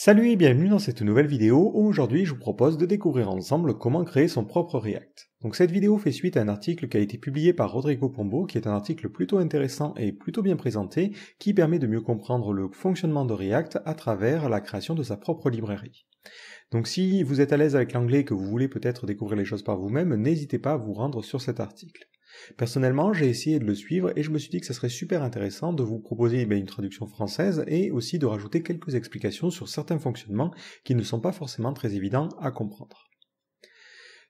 Salut et bienvenue dans cette nouvelle vidéo où aujourd'hui je vous propose de découvrir ensemble comment créer son propre React. Donc cette vidéo fait suite à un article qui a été publié par Rodrigo Pombo qui est un article plutôt intéressant et plutôt bien présenté qui permet de mieux comprendre le fonctionnement de React à travers la création de sa propre librairie. Donc si vous êtes à l'aise avec l'anglais et que vous voulez peut-être découvrir les choses par vous-même, n'hésitez pas à vous rendre sur cet article. Personnellement, j'ai essayé de le suivre et je me suis dit que ça serait super intéressant de vous proposer eh une traduction française et aussi de rajouter quelques explications sur certains fonctionnements qui ne sont pas forcément très évidents à comprendre.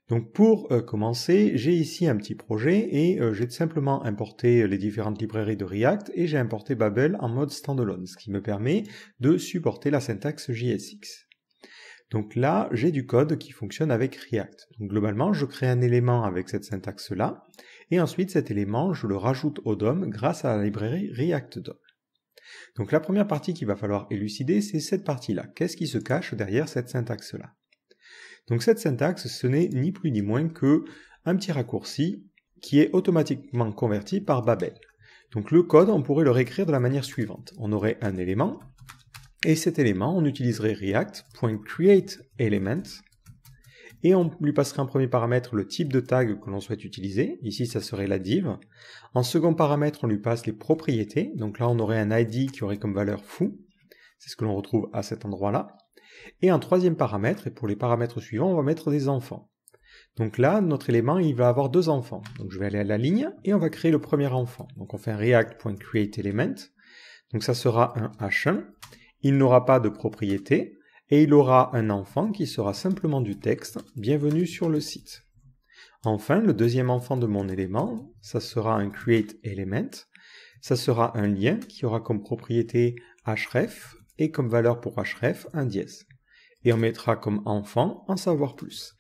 Donc pour euh, commencer, j'ai ici un petit projet et euh, j'ai simplement importé les différentes librairies de React et j'ai importé Babel en mode standalone, ce qui me permet de supporter la syntaxe JSX. Donc là, j'ai du code qui fonctionne avec React. Globalement, je crée un élément avec cette syntaxe-là, et ensuite cet élément, je le rajoute au DOM grâce à la librairie React DOM. Donc la première partie qu'il va falloir élucider, c'est cette partie-là. Qu'est-ce qui se cache derrière cette syntaxe-là? Donc cette syntaxe, ce n'est ni plus ni moins que un petit raccourci qui est automatiquement converti par Babel. Donc le code, on pourrait le réécrire de la manière suivante. On aurait un élément, et cet élément, on utiliserait React.createElement et on lui passerait en premier paramètre le type de tag que l'on souhaite utiliser. Ici, ça serait la div. En second paramètre, on lui passe les propriétés. Donc là, on aurait un ID qui aurait comme valeur foo. C'est ce que l'on retrouve à cet endroit-là. Et en troisième paramètre, et pour les paramètres suivants, on va mettre des enfants. Donc là, notre élément, il va avoir deux enfants. Donc je vais aller à la ligne et on va créer le premier enfant. Donc on fait un react.createElement. Donc ça sera un h1. Il n'aura pas de propriété et il aura un enfant qui sera simplement du texte Bienvenue sur le site. Enfin, le deuxième enfant de mon élément, ça sera un create element, ça sera un lien qui aura comme propriété href et comme valeur pour href un dièse. Et on mettra comme enfant en savoir plus.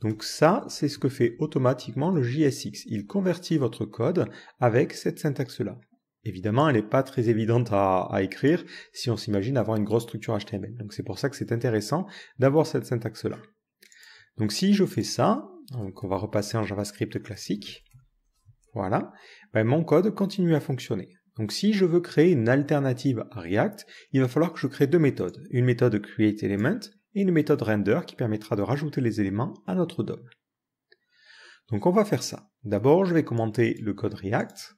Donc ça, c'est ce que fait automatiquement le JSX. Il convertit votre code avec cette syntaxe-là. Évidemment, elle n'est pas très évidente à, écrire si on s'imagine avoir une grosse structure HTML. Donc c'est pour ça que c'est intéressant d'avoir cette syntaxe-là. Donc si je fais ça, donc on va repasser en JavaScript classique, voilà, ben mon code continue à fonctionner. Donc si je veux créer une alternative à React, il va falloir que je crée deux méthodes. Une méthode createElement et une méthode render qui permettra de rajouter les éléments à notre DOM. Donc on va faire ça. D'abord, je vais commenter le code React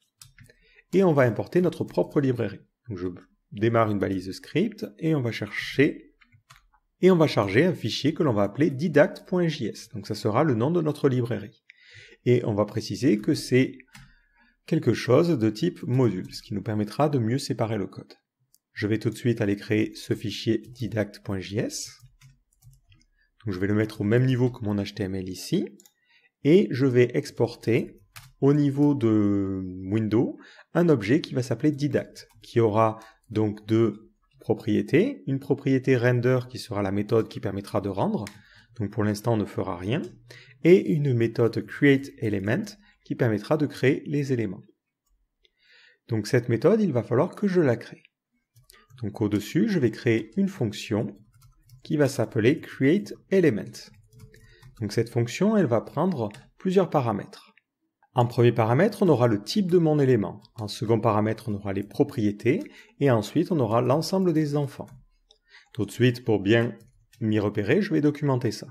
et on va importer notre propre librairie. Donc je démarre une balise script et on va chercher et on va charger un fichier que l'on va appeler didact.js. Donc ça sera le nom de notre librairie. Et on va préciser que c'est quelque chose de type module, ce qui nous permettra de mieux séparer le code. Je vais tout de suite aller créer ce fichier didact.js. Donc je vais le mettre au même niveau que mon HTML ici. Et je vais exporter au niveau de Windows un objet qui va s'appeler didact, qui aura donc deux propriétés. Une propriété render qui sera la méthode qui permettra de rendre, donc pour l'instant on ne fera rien, et une méthode createElement qui permettra de créer les éléments. Donc cette méthode, il va falloir que je la crée. Donc au-dessus, je vais créer une fonction qui va s'appeler createElement. Donc cette fonction, elle va prendre plusieurs paramètres. En premier paramètre, on aura le type de mon élément. En second paramètre, on aura les propriétés. Et ensuite, on aura l'ensemble des enfants. Tout de suite, pour bien m'y repérer, je vais documenter ça.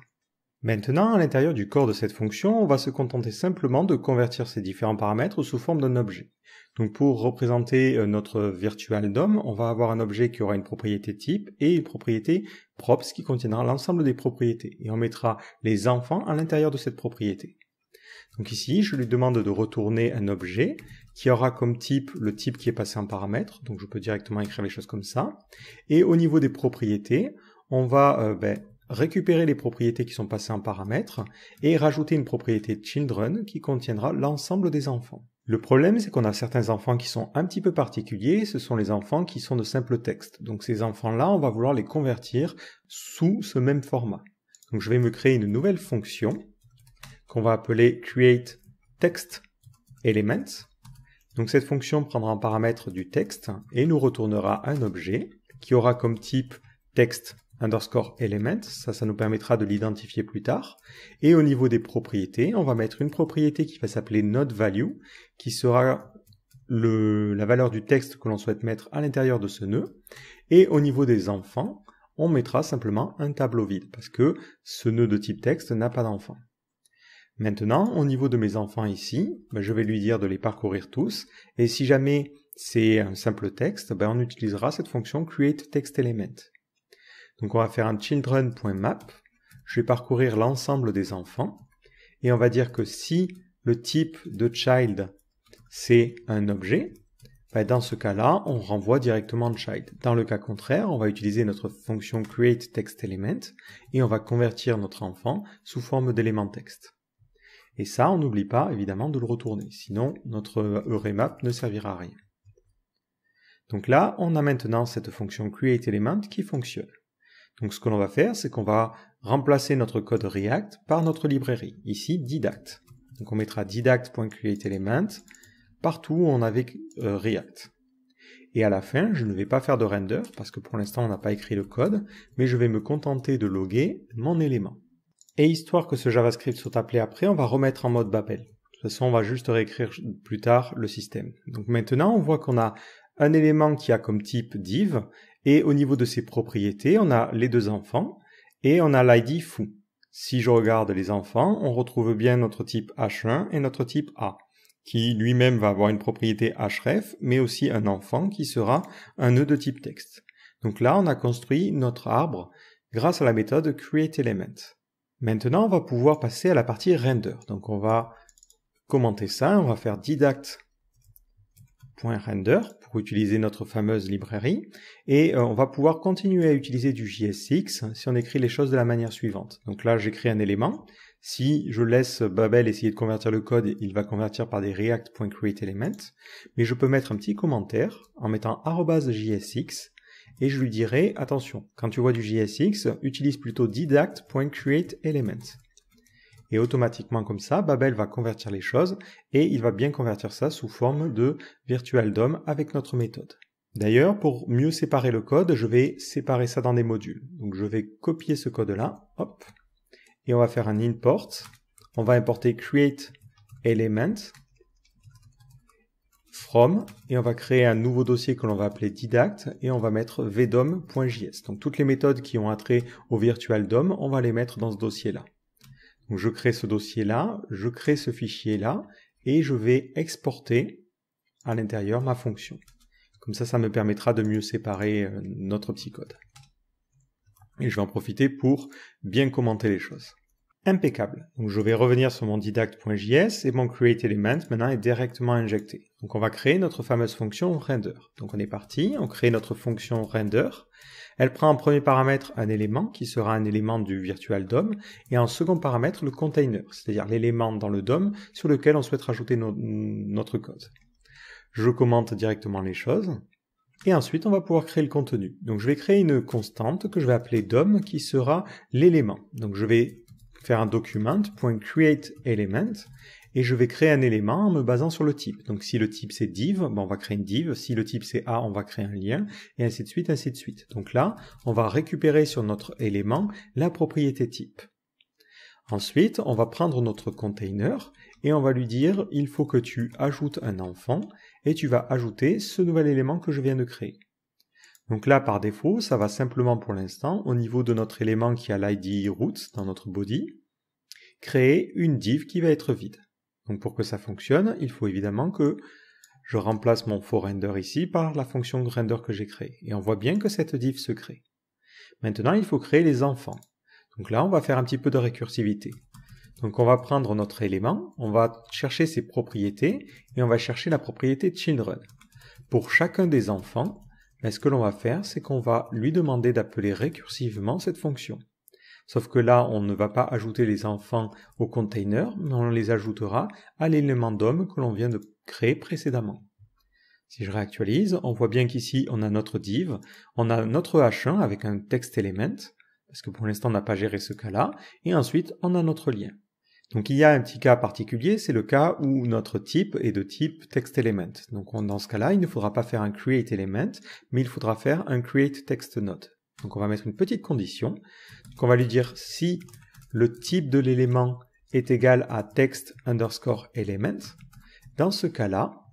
Maintenant, à l'intérieur du corps de cette fonction, on va se contenter simplement de convertir ces différents paramètres sous forme d'un objet. Donc pour représenter euh, notre virtual DOM, on va avoir un objet qui aura une propriété type et une propriété props qui contiendra l'ensemble des propriétés. Et on mettra les enfants à l'intérieur de cette propriété. Donc ici, je lui demande de retourner un objet qui aura comme type le type qui est passé en paramètre. Donc je peux directement écrire les choses comme ça. Et au niveau des propriétés, on va euh, ben, récupérer les propriétés qui sont passées en paramètre et rajouter une propriété children qui contiendra l'ensemble des enfants. Le problème, c'est qu'on a certains enfants qui sont un petit peu particuliers, ce sont les enfants qui sont de simple texte. Donc ces enfants-là, on va vouloir les convertir sous ce même format. Donc je vais me créer une nouvelle fonction qu'on va appeler create text. Donc cette fonction prendra en paramètre du texte et nous retournera un objet qui aura comme type text underscore element, ça, ça nous permettra de l'identifier plus tard. Et au niveau des propriétés, on va mettre une propriété qui va s'appeler nodeValue, qui sera la valeur du texte que l'on souhaite mettre à l'intérieur de ce nœud. Et au niveau des enfants, on mettra simplement un tableau vide parce que ce nœud de type texte n'a pas d'enfant. Maintenant, au niveau de mes enfants ici, ben, je vais lui dire de les parcourir tous et si jamais c'est un simple texte, ben, on utilisera cette fonction createTextElement. Donc on va faire un children.map, je vais parcourir l'ensemble des enfants et on va dire que si le type de child c'est un objet, ben, dans ce cas-là, on renvoie directement child. Dans le cas contraire, on va utiliser notre fonction createTextElement et on va convertir notre enfant sous forme d'élément texte. Et ça, on n'oublie pas évidemment de le retourner, sinon notre EureMap ne servira à rien. Donc là, on a maintenant cette fonction createElement qui fonctionne. Donc ce que l'on va faire, c'est qu'on va remplacer notre code React par notre librairie, ici Didact. Donc on mettra didact.createElement partout où on avait euh, React. Et à la fin, je ne vais pas faire de render parce que pour l'instant on n'a pas écrit le code, mais je vais me contenter de loguer mon élément. Et histoire que ce JavaScript soit appelé après, on va remettre en mode Babel. De toute façon, on va juste réécrire plus tard le système. Donc maintenant, on voit qu'on a un élément qui a comme type div, et au niveau de ses propriétés, on a les deux enfants, et on a l'id foo. Si je regarde les enfants, on retrouve bien notre type h1 et notre type a qui lui-même va avoir une propriété href, mais aussi un enfant qui sera un nœud de type texte. Donc là, on a construit notre arbre grâce à la méthode createElement. Maintenant, on va pouvoir passer à la partie render. Donc on va commenter ça, on va faire didact.render pour utiliser notre fameuse librairie et euh, on va pouvoir continuer à utiliser du JSX si on écrit les choses de la manière suivante. Donc là, j'écris un élément, si je laisse Babel essayer de convertir le code, il va convertir par des react.createElement, mais je peux mettre un petit commentaire en mettant JSX et je lui dirai attention, quand tu vois du JSX, utilise plutôt didact.createElement. Et automatiquement comme ça, Babel va convertir les choses et il va bien convertir ça sous forme de virtual DOM avec notre méthode. D'ailleurs, pour mieux séparer le code, je vais séparer ça dans des modules. Donc je vais copier ce code-là, hop, et on va faire un import. On va importer create element from et on va créer un nouveau dossier que l'on va appeler didact et on va mettre vdom.js. Donc toutes les méthodes qui ont attrait au virtual DOM, on va les mettre dans ce dossier-là. Donc je crée ce dossier-là, je crée ce fichier-là et je vais exporter à l'intérieur ma fonction. Comme ça, ça me permettra de mieux séparer euh, notre petit code. Et je vais en profiter pour bien commenter les choses impeccable. Donc je vais revenir sur mon didact.js et mon createElement maintenant est directement injecté. Donc on va créer notre fameuse fonction render. Donc on est parti, on crée notre fonction render. Elle prend en premier paramètre un élément qui sera un élément du virtual DOM et en second paramètre le container, c'est-à-dire l'élément dans le DOM sur lequel on souhaite rajouter notre code. Je commente directement les choses. Et ensuite, on va pouvoir créer le contenu. Donc, je vais créer une constante que je vais appeler DOM qui sera l'élément. Donc, je vais faire un document.createElement et je vais créer un élément en me basant sur le type. Donc si le type c'est div, ben, on va créer une div. Si le type c'est a, on va créer un lien et ainsi de suite, ainsi de suite. Donc là, on va récupérer sur notre élément la propriété type. Ensuite, on va prendre notre container et on va lui dire il faut que tu ajoutes un enfant et tu vas ajouter ce nouvel élément que je viens de créer. Donc là, par défaut, ça va simplement pour l'instant, au niveau de notre élément qui a l'id root dans notre body, créer une div qui va être vide. Donc pour que ça fonctionne, il faut évidemment que je remplace mon forRender ici par la fonction render que j'ai créée. Et on voit bien que cette div se crée. Maintenant, il faut créer les enfants. Donc là, on va faire un petit peu de récursivité. Donc on va prendre notre élément, on va chercher ses propriétés et on va chercher la propriété children. Pour chacun des enfants, mais ce que l'on va faire, c'est qu'on va lui demander d'appeler récursivement cette fonction. Sauf que là, on ne va pas ajouter les enfants au container, mais on les ajoutera à l'élément DOM que l'on vient de créer précédemment. Si je réactualise, on voit bien qu'ici, on a notre div, on a notre h1 avec un text element, parce que pour l'instant, on n'a pas géré ce cas-là, et ensuite, on a notre lien. Donc il y a un petit cas particulier, c'est le cas où notre type est de type TextElement. Donc dans ce cas-là, il ne faudra pas faire un createElement, mais il faudra faire un createTextNode. Donc on va mettre une petite condition. Donc on va lui dire si le type de l'élément est égal à text underscore element, dans ce cas-là,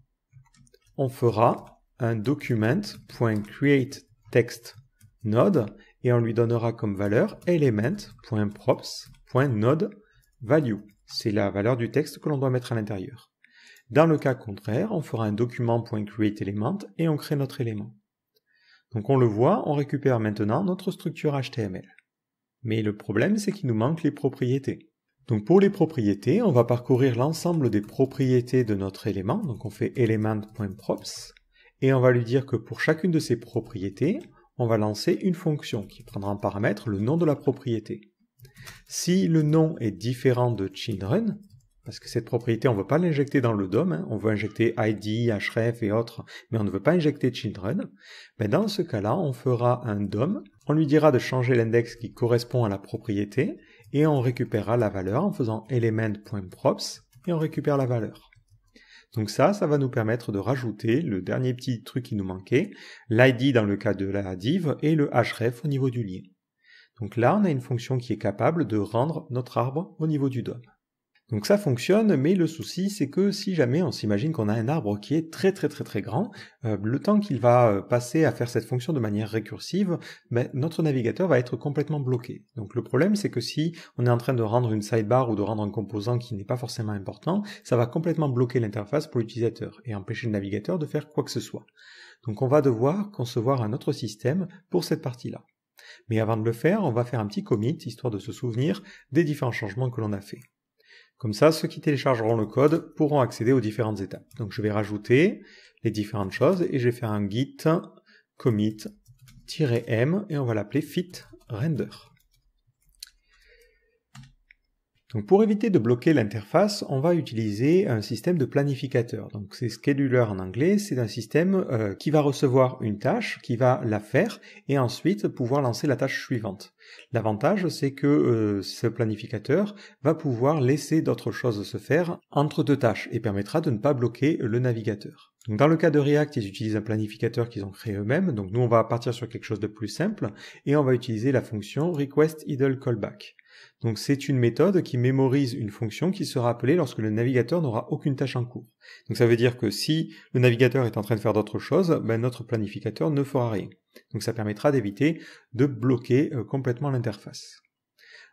on fera un document.createTextNode et on lui donnera comme valeur element.props.node.value. C'est la valeur du texte que l'on doit mettre à l'intérieur. Dans le cas contraire, on fera un document.createElement et on crée notre élément. Donc on le voit, on récupère maintenant notre structure HTML. Mais le problème, c'est qu'il nous manque les propriétés. Donc pour les propriétés, on va parcourir l'ensemble des propriétés de notre élément. Donc on fait element.props et on va lui dire que pour chacune de ces propriétés, on va lancer une fonction qui prendra en paramètre le nom de la propriété. Si le nom est différent de children, parce que cette propriété, on ne veut pas l'injecter dans le DOM, hein, on veut injecter ID, href et autres, mais on ne veut pas injecter children, mais dans ce cas-là, on fera un DOM, on lui dira de changer l'index qui correspond à la propriété, et on récupérera la valeur en faisant element.props, et on récupère la valeur. Donc ça, ça va nous permettre de rajouter le dernier petit truc qui nous manquait, l'id dans le cas de la div et le href au niveau du lien. Donc là, on a une fonction qui est capable de rendre notre arbre au niveau du DOM. Donc ça fonctionne, mais le souci c'est que si jamais on s'imagine qu'on a un arbre qui est très très très très grand, euh, le temps qu'il va euh, passer à faire cette fonction de manière récursive, ben, notre navigateur va être complètement bloqué. Donc le problème c'est que si on est en train de rendre une sidebar ou de rendre un composant qui n'est pas forcément important, ça va complètement bloquer l'interface pour l'utilisateur et empêcher le navigateur de faire quoi que ce soit. Donc on va devoir concevoir un autre système pour cette partie-là. Mais avant de le faire, on va faire un petit commit, histoire de se souvenir des différents changements que l'on a fait. Comme ça, ceux qui téléchargeront le code pourront accéder aux différentes étapes. Donc je vais rajouter les différentes choses et je vais faire un git commit-m et on va l'appeler fit render. Pour éviter de bloquer l'interface, on va utiliser un système de planificateur. Donc c'est scheduler en anglais, c'est un système euh, qui va recevoir une tâche, qui va la faire et ensuite pouvoir lancer la tâche suivante. L'avantage c'est que euh, ce planificateur va pouvoir laisser d'autres choses se faire entre deux tâches et permettra de ne pas bloquer le navigateur. Dans le cas de React, ils utilisent un planificateur qu'ils ont créé eux-mêmes. Donc nous, on va partir sur quelque chose de plus simple et on va utiliser la fonction request idle callback. Donc c'est une méthode qui mémorise une fonction qui sera appelée lorsque le navigateur n'aura aucune tâche en cours. Donc ça veut dire que si le navigateur est en train de faire d'autres choses, ben notre planificateur ne fera rien. Donc ça permettra d'éviter de bloquer euh, complètement l'interface.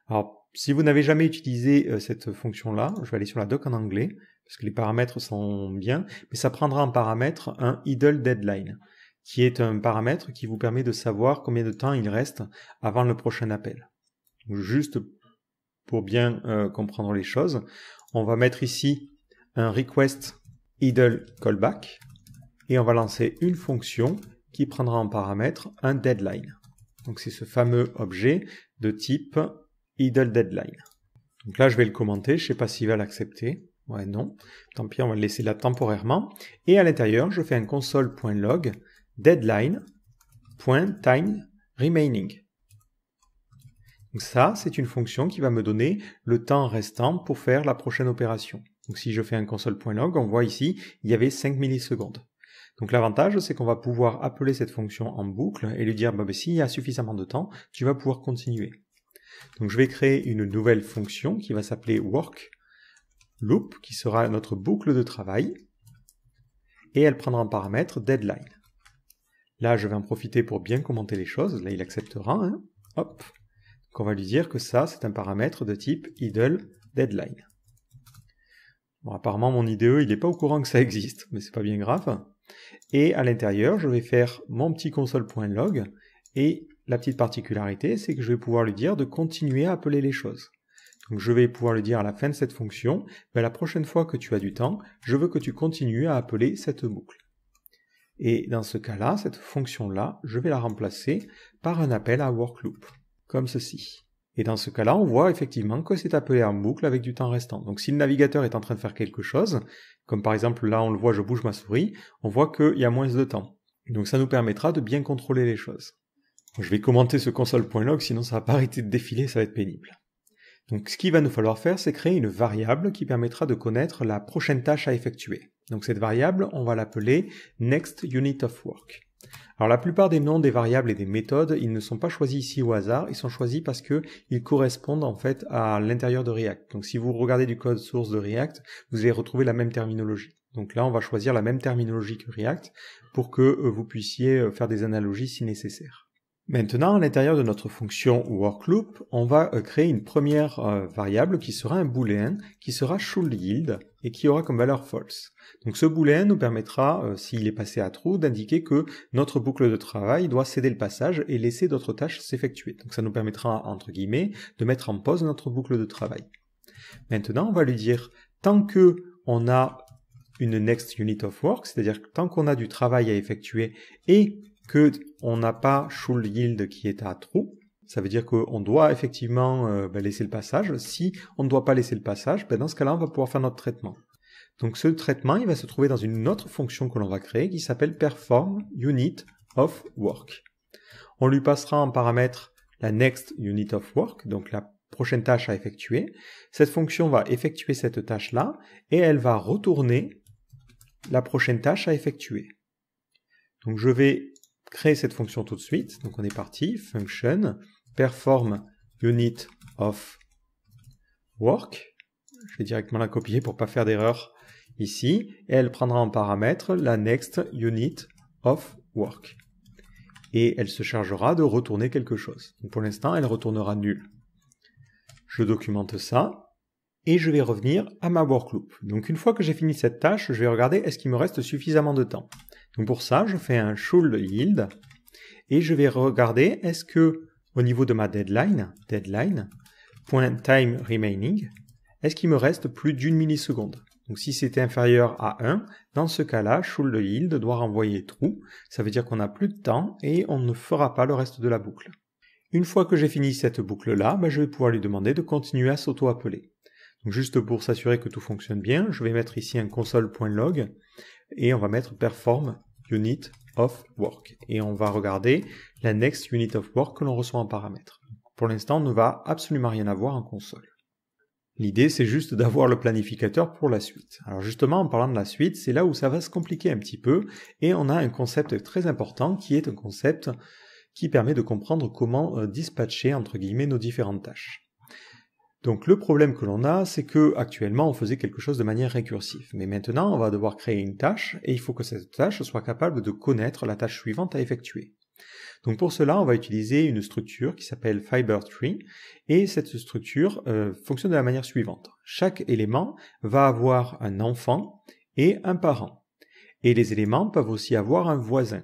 Alors si vous n'avez jamais utilisé euh, cette fonction-là, je vais aller sur la doc en anglais, parce que les paramètres sont bien, mais ça prendra en paramètre un idle deadline, qui est un paramètre qui vous permet de savoir combien de temps il reste avant le prochain appel. Juste pour bien euh, comprendre les choses. On va mettre ici un request idle callback et on va lancer une fonction qui prendra en paramètre un deadline. Donc c'est ce fameux objet de type idle deadline. Donc là je vais le commenter, je sais pas s'il va l'accepter. Ouais non, tant pis on va le laisser là temporairement. Et à l'intérieur je fais un console.log deadline.time remaining. Donc ça, c'est une fonction qui va me donner le temps restant pour faire la prochaine opération. Donc si je fais un console.log, on voit ici, il y avait 5 millisecondes. Donc l'avantage, c'est qu'on va pouvoir appeler cette fonction en boucle et lui dire, bah, bah, s'il y a suffisamment de temps, tu vas pouvoir continuer. Donc je vais créer une nouvelle fonction qui va s'appeler work loop, qui sera notre boucle de travail, et elle prendra en paramètre deadline. Là, je vais en profiter pour bien commenter les choses. Là, il acceptera. Hein. Hop qu'on va lui dire que ça, c'est un paramètre de type idle deadline. Bon, apparemment, mon IDE, il n'est pas au courant que ça existe, mais c'est pas bien grave. Et à l'intérieur, je vais faire mon petit console.log, et la petite particularité, c'est que je vais pouvoir lui dire de continuer à appeler les choses. Donc je vais pouvoir lui dire à la fin de cette fonction, ben, la prochaine fois que tu as du temps, je veux que tu continues à appeler cette boucle. Et dans ce cas-là, cette fonction-là, je vais la remplacer par un appel à workloop ceci. Et dans ce cas-là, on voit effectivement que c'est appelé en boucle avec du temps restant. Donc si le navigateur est en train de faire quelque chose, comme par exemple là on le voit, je bouge ma souris, on voit qu'il y a moins de temps. Donc ça nous permettra de bien contrôler les choses. je vais commenter ce console.log, sinon ça va pas arrêter de défiler, ça va être pénible. Donc ce qu'il va nous falloir faire, c'est créer une variable qui permettra de connaître la prochaine tâche à effectuer. Donc cette variable, on va l'appeler next unit of work. Alors la plupart des noms des variables et des méthodes, ils ne sont pas choisis ici au hasard, ils sont choisis parce que ils correspondent en fait à l'intérieur de React. Donc si vous regardez du code source de React, vous allez retrouver la même terminologie. Donc là, on va choisir la même terminologie que React pour que euh, vous puissiez euh, faire des analogies si nécessaire. Maintenant, à l'intérieur de notre fonction workloop, on va euh, créer une première variable qui sera un booléen, qui sera should et qui aura comme valeur false. Donc ce booléen nous permettra, euh, s'il est passé à true, d'indiquer que notre boucle de travail doit céder le passage et laisser d'autres tâches s'effectuer. Donc ça nous permettra, entre guillemets, de mettre en pause notre boucle de travail. Maintenant, on va lui dire, tant que on a une next unit of work, c'est-à-dire tant qu'on a du travail à effectuer et que on n'a pas should yield qui est à true, ça veut dire qu'on doit effectivement euh, ben, laisser le passage. Si on ne doit pas laisser le passage, ben, dans ce cas-là, on va pouvoir faire notre traitement. Donc ce traitement, il va se trouver dans une autre fonction que l'on va créer qui s'appelle perform unit of work. On lui passera en paramètre la next unit of work, donc la prochaine tâche à effectuer. Cette fonction va effectuer cette tâche-là et elle va retourner la prochaine tâche à effectuer. Donc je vais créer cette fonction tout de suite. Donc on est parti, function perform unit of work. Je vais directement la copier pour pas faire d'erreur ici. Et elle prendra en paramètre la next unit of work. Et elle se chargera de retourner quelque chose. pour l'instant, elle retournera nul. Je documente ça et je vais revenir à ma workloop. Donc une fois que j'ai fini cette tâche, je vais regarder est-ce qu'il me reste suffisamment de temps? Donc pour ça, je fais un should yield et je vais regarder est-ce que au niveau de ma deadline, deadline, remaining, est-ce qu'il me reste plus d'une milliseconde? Donc si c'était inférieur à 1, dans ce cas-là, should yield doit renvoyer true, ça veut dire qu'on n'a plus de temps et on ne fera pas le reste de la boucle. Une fois que j'ai fini cette boucle-là, ben, je vais pouvoir lui demander de continuer à s'auto-appeler. Juste pour s'assurer que tout fonctionne bien, je vais mettre ici un console.log et on va mettre perform unit of work. Et on va regarder la next unit of work que l'on reçoit en paramètre. Pour l'instant, on ne va absolument rien avoir en console. L'idée, c'est juste d'avoir le planificateur pour la suite. Alors justement, en parlant de la suite, c'est là où ça va se compliquer un petit peu, et on a un concept très important qui est un concept qui permet de comprendre comment euh, dispatcher, entre guillemets, nos différentes tâches. Donc le problème que l'on a, c'est que actuellement on faisait quelque chose de manière récursive. Mais maintenant, on va devoir créer une tâche et il faut que cette tâche soit capable de connaître la tâche suivante à effectuer. Donc pour cela, on va utiliser une structure qui s'appelle FiberTree et cette structure euh, fonctionne de la manière suivante. Chaque élément va avoir un enfant et un parent. Et les éléments peuvent aussi avoir un voisin.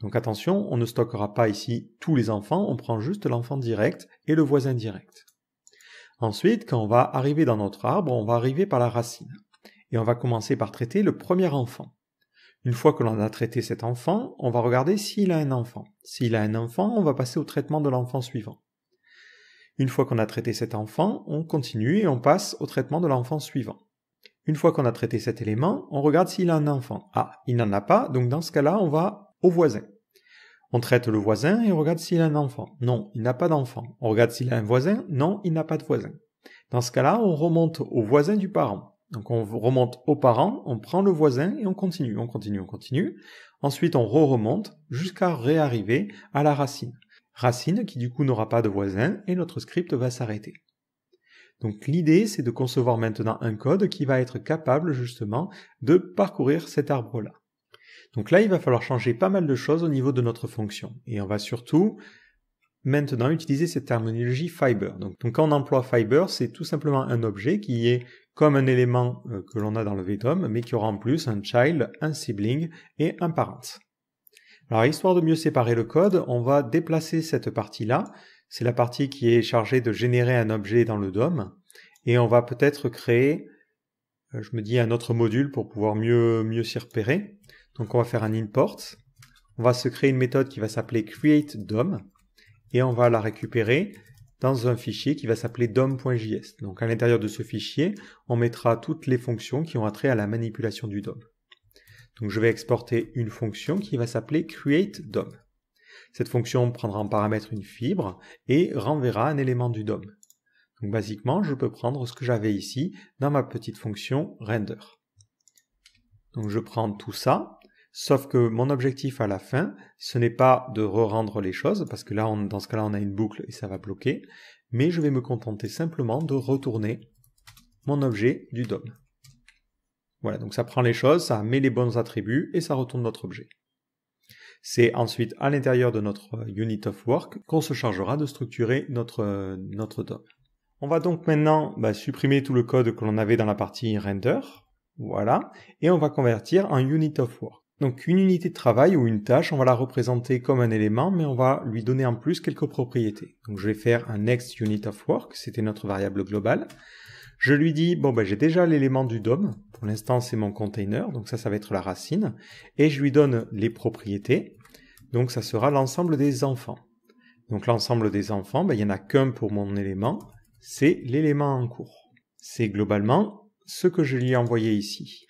Donc attention, on ne stockera pas ici tous les enfants, on prend juste l'enfant direct et le voisin direct. Ensuite, quand on va arriver dans notre arbre, on va arriver par la racine. Et on va commencer par traiter le premier enfant. Une fois que l'on a traité cet enfant, on va regarder s'il a un enfant. S'il a un enfant, on va passer au traitement de l'enfant suivant. Une fois qu'on a traité cet enfant, on continue et on passe au traitement de l'enfant suivant. Une fois qu'on a traité cet élément, on regarde s'il a un enfant. Ah, il n'en a pas, donc dans ce cas-là, on va au voisin. On traite le voisin et on regarde s'il a un enfant. Non, il n'a pas d'enfant. On regarde s'il a un voisin. Non, il n'a pas de voisin. Dans ce cas-là, on remonte au voisin du parent. Donc on remonte au parent, on prend le voisin et on continue, on continue, on continue. Ensuite, on re-remonte jusqu'à réarriver à la racine. Racine qui du coup n'aura pas de voisin et notre script va s'arrêter. Donc l'idée, c'est de concevoir maintenant un code qui va être capable justement de parcourir cet arbre-là. Donc là, il va falloir changer pas mal de choses au niveau de notre fonction. Et on va surtout maintenant utiliser cette terminologie fiber. Donc, quand on emploie fiber, c'est tout simplement un objet qui est comme un élément euh, que l'on a dans le VDOM, mais qui aura en plus un child, un sibling et un parent. Alors, histoire de mieux séparer le code, on va déplacer cette partie-là. C'est la partie qui est chargée de générer un objet dans le DOM. Et on va peut-être créer, euh, je me dis, un autre module pour pouvoir mieux, mieux s'y repérer. Donc on va faire un import. On va se créer une méthode qui va s'appeler createDOM et on va la récupérer dans un fichier qui va s'appeler dom.js. Donc à l'intérieur de ce fichier, on mettra toutes les fonctions qui ont attrait à la manipulation du DOM. Donc je vais exporter une fonction qui va s'appeler createDOM. Cette fonction prendra en paramètre une fibre et renverra un élément du DOM. Donc basiquement, je peux prendre ce que j'avais ici dans ma petite fonction render. Donc je prends tout ça, Sauf que mon objectif à la fin, ce n'est pas de re-rendre les choses, parce que là, dans ce cas-là, on a une boucle et ça va bloquer, mais je vais me contenter simplement de retourner mon objet du DOM. Voilà, donc ça prend les choses, ça met les bons attributs et ça retourne notre objet. C'est ensuite à l'intérieur de notre unit of work qu'on se chargera de structurer notre, notre DOM. On va donc maintenant bah, supprimer tout le code que l'on avait dans la partie render. Voilà. Et on va convertir en unit of work. Donc une unité de travail ou une tâche, on va la représenter comme un élément, mais on va lui donner en plus quelques propriétés. Donc je vais faire un next unit of work, c'était notre variable globale. Je lui dis, bon ben j'ai déjà l'élément du DOM, pour l'instant c'est mon container, donc ça ça va être la racine, et je lui donne les propriétés, donc ça sera l'ensemble des enfants. Donc l'ensemble des enfants, ben, il n'y en a qu'un pour mon élément, c'est l'élément en cours. C'est globalement ce que je lui ai envoyé ici.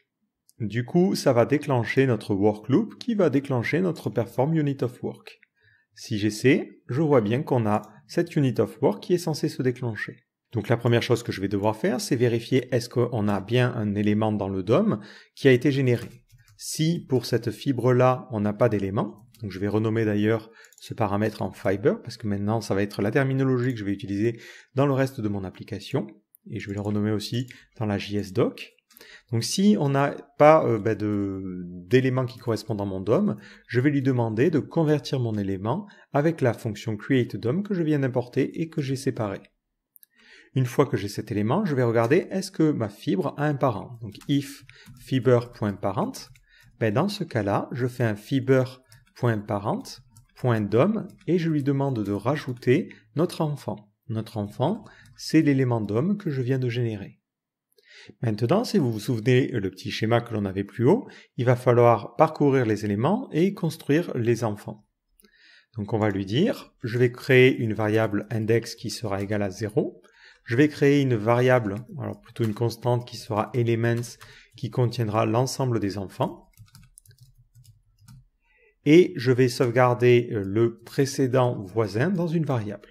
Du coup, ça va déclencher notre work loop qui va déclencher notre perform unit of work. Si j'essaie, je vois bien qu'on a cette unit of work qui est censée se déclencher. Donc la première chose que je vais devoir faire, c'est vérifier est-ce qu'on a bien un élément dans le DOM qui a été généré. Si pour cette fibre-là, on n'a pas d'élément, donc je vais renommer d'ailleurs ce paramètre en fiber, parce que maintenant ça va être la terminologie que je vais utiliser dans le reste de mon application, et je vais le renommer aussi dans la JSDoc. Donc si on n'a pas euh, bah, d'éléments qui correspondent à mon DOM, je vais lui demander de convertir mon élément avec la fonction createDOM que je viens d'importer et que j'ai séparé. Une fois que j'ai cet élément, je vais regarder est-ce que ma fibre a un parent. Donc if fiber.parent, ben dans ce cas-là, je fais un fiber.parent.dom et je lui demande de rajouter notre enfant. Notre enfant, c'est l'élément DOM que je viens de générer. Maintenant, si vous vous souvenez le petit schéma que l'on avait plus haut, il va falloir parcourir les éléments et construire les enfants. Donc on va lui dire, je vais créer une variable index qui sera égale à 0. Je vais créer une variable, alors plutôt une constante qui sera elements, qui contiendra l'ensemble des enfants. Et je vais sauvegarder le précédent voisin dans une variable.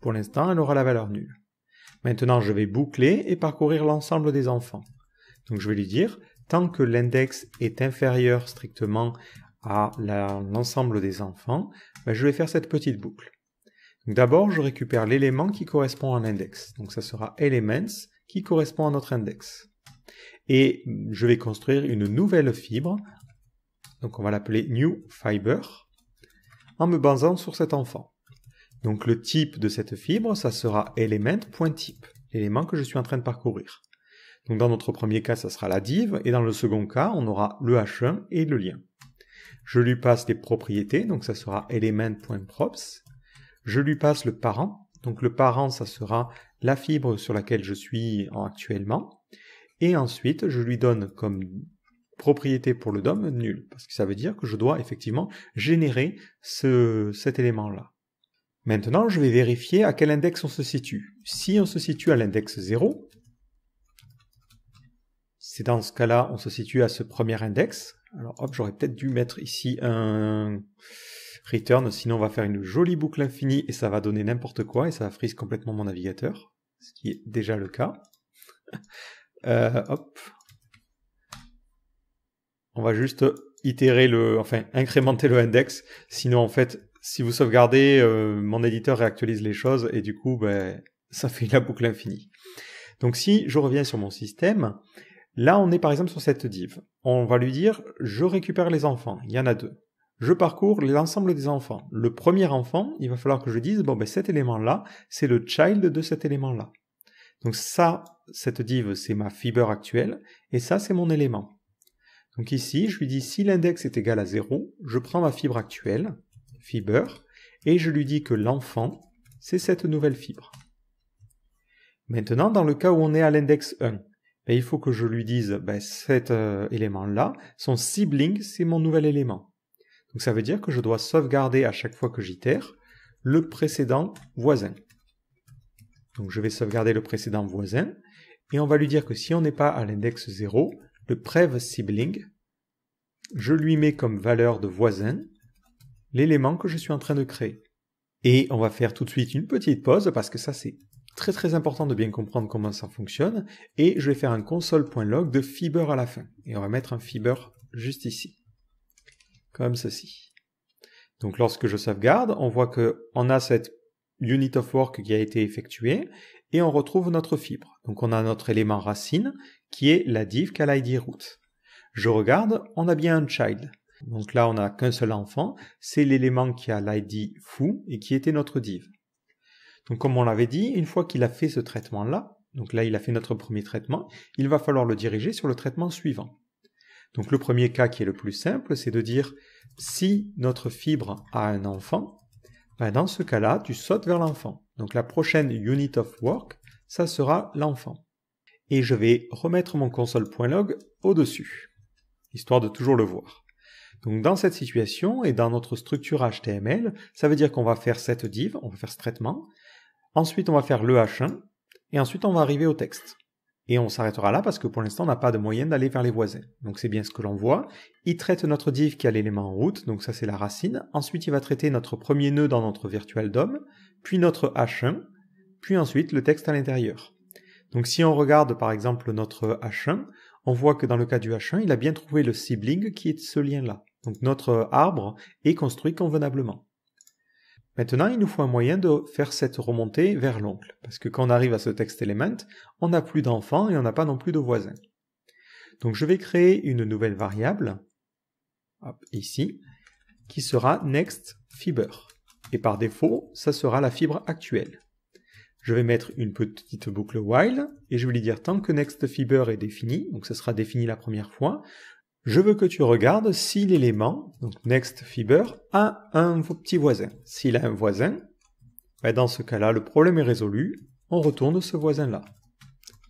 Pour l'instant, elle aura la valeur nulle. Maintenant, je vais boucler et parcourir l'ensemble des enfants. Donc je vais lui dire, tant que l'index est inférieur strictement à l'ensemble des enfants, ben, je vais faire cette petite boucle. D'abord, je récupère l'élément qui correspond à l'index. Donc ça sera elements qui correspond à notre index. Et je vais construire une nouvelle fibre. Donc on va l'appeler new fiber en me basant sur cet enfant. Donc le type de cette fibre, ça sera element.type, l'élément que je suis en train de parcourir. Donc dans notre premier cas, ça sera la div, et dans le second cas, on aura le h1 et le lien. Je lui passe les propriétés, donc ça sera element.props. Je lui passe le parent, donc le parent, ça sera la fibre sur laquelle je suis actuellement. Et ensuite, je lui donne comme propriété pour le DOM nul, parce que ça veut dire que je dois effectivement générer cet élément-là. Maintenant, je vais vérifier à quel index on se situe. Si on se situe à l'index 0, c'est dans ce cas-là, on se situe à ce premier index. Alors hop, j'aurais peut-être dû mettre ici un return, sinon on va faire une jolie boucle infinie et ça va donner n'importe quoi et ça va freeze complètement mon navigateur, ce qui est déjà le cas. Euh, hop. On va juste itérer le, enfin incrémenter le index, sinon en fait si vous sauvegardez, euh, mon éditeur réactualise les choses et du coup, ben, ça fait la boucle infinie. Donc si je reviens sur mon système, là on est par exemple sur cette div. On va lui dire, je récupère les enfants, il y en a deux. Je parcours l'ensemble des enfants. Le premier enfant, il va falloir que je dise, bon ben cet élément-là, c'est le child de cet élément-là. Donc ça, cette div, c'est ma fibre actuelle, et ça, c'est mon élément. Donc ici, je lui dis, si l'index est égal à 0, je prends ma fibre actuelle, fiber, et je lui dis que l'enfant, c'est cette nouvelle fibre. Maintenant, dans le cas où on est à l'index 1, ben, il faut que je lui dise ben, cet euh, élément-là, son sibling, c'est mon nouvel élément. Donc ça veut dire que je dois sauvegarder à chaque fois que j'itère le précédent voisin. Donc je vais sauvegarder le précédent voisin, et on va lui dire que si on n'est pas à l'index 0, le prev sibling, je lui mets comme valeur de voisin l'élément que je suis en train de créer. Et on va faire tout de suite une petite pause parce que ça c'est très très important de bien comprendre comment ça fonctionne. Et je vais faire un console.log de fiber à la fin. Et on va mettre un fiber juste ici. Comme ceci. Donc lorsque je sauvegarde, on voit qu'on a cette unit of work qui a été effectuée et on retrouve notre fibre. Donc on a notre élément racine qui est la div id root. Je regarde, on a bien un child. Donc là, on n'a qu'un seul enfant. C'est l'élément qui a l'ID fou et qui était notre div. Donc comme on l'avait dit, une fois qu'il a fait ce traitement-là, donc là il a fait notre premier traitement, il va falloir le diriger sur le traitement suivant. Donc le premier cas qui est le plus simple, c'est de dire si notre fibre a un enfant, ben, dans ce cas-là, tu sautes vers l'enfant. Donc la prochaine unit of work, ça sera l'enfant. Et je vais remettre mon console.log au-dessus, histoire de toujours le voir. Donc dans cette situation et dans notre structure HTML, ça veut dire qu'on va faire cette div, on va faire ce traitement, ensuite on va faire le H1, et ensuite on va arriver au texte. Et on s'arrêtera là parce que pour l'instant on n'a pas de moyen d'aller vers les voisins. Donc c'est bien ce que l'on voit. Il traite notre div qui a l'élément en route, donc ça c'est la racine. Ensuite il va traiter notre premier nœud dans notre virtual DOM, puis notre H1, puis ensuite le texte à l'intérieur. Donc si on regarde par exemple notre H1, on voit que dans le cas du H1, il a bien trouvé le sibling qui est ce lien-là. Donc notre arbre est construit convenablement. Maintenant, il nous faut un moyen de faire cette remontée vers l'oncle, parce que quand on arrive à ce text element, on n'a plus d'enfants et on n'a pas non plus de voisins. Donc je vais créer une nouvelle variable, ici, qui sera next fiber. Et par défaut, ça sera la fibre actuelle. Je vais mettre une petite boucle while, et je vais lui dire tant que next fiber est défini, donc ça sera défini la première fois, je veux que tu regardes si l'élément, donc next fiber, a un petit voisin. S'il a un voisin, ben, dans ce cas-là, le problème est résolu, on retourne ce voisin-là.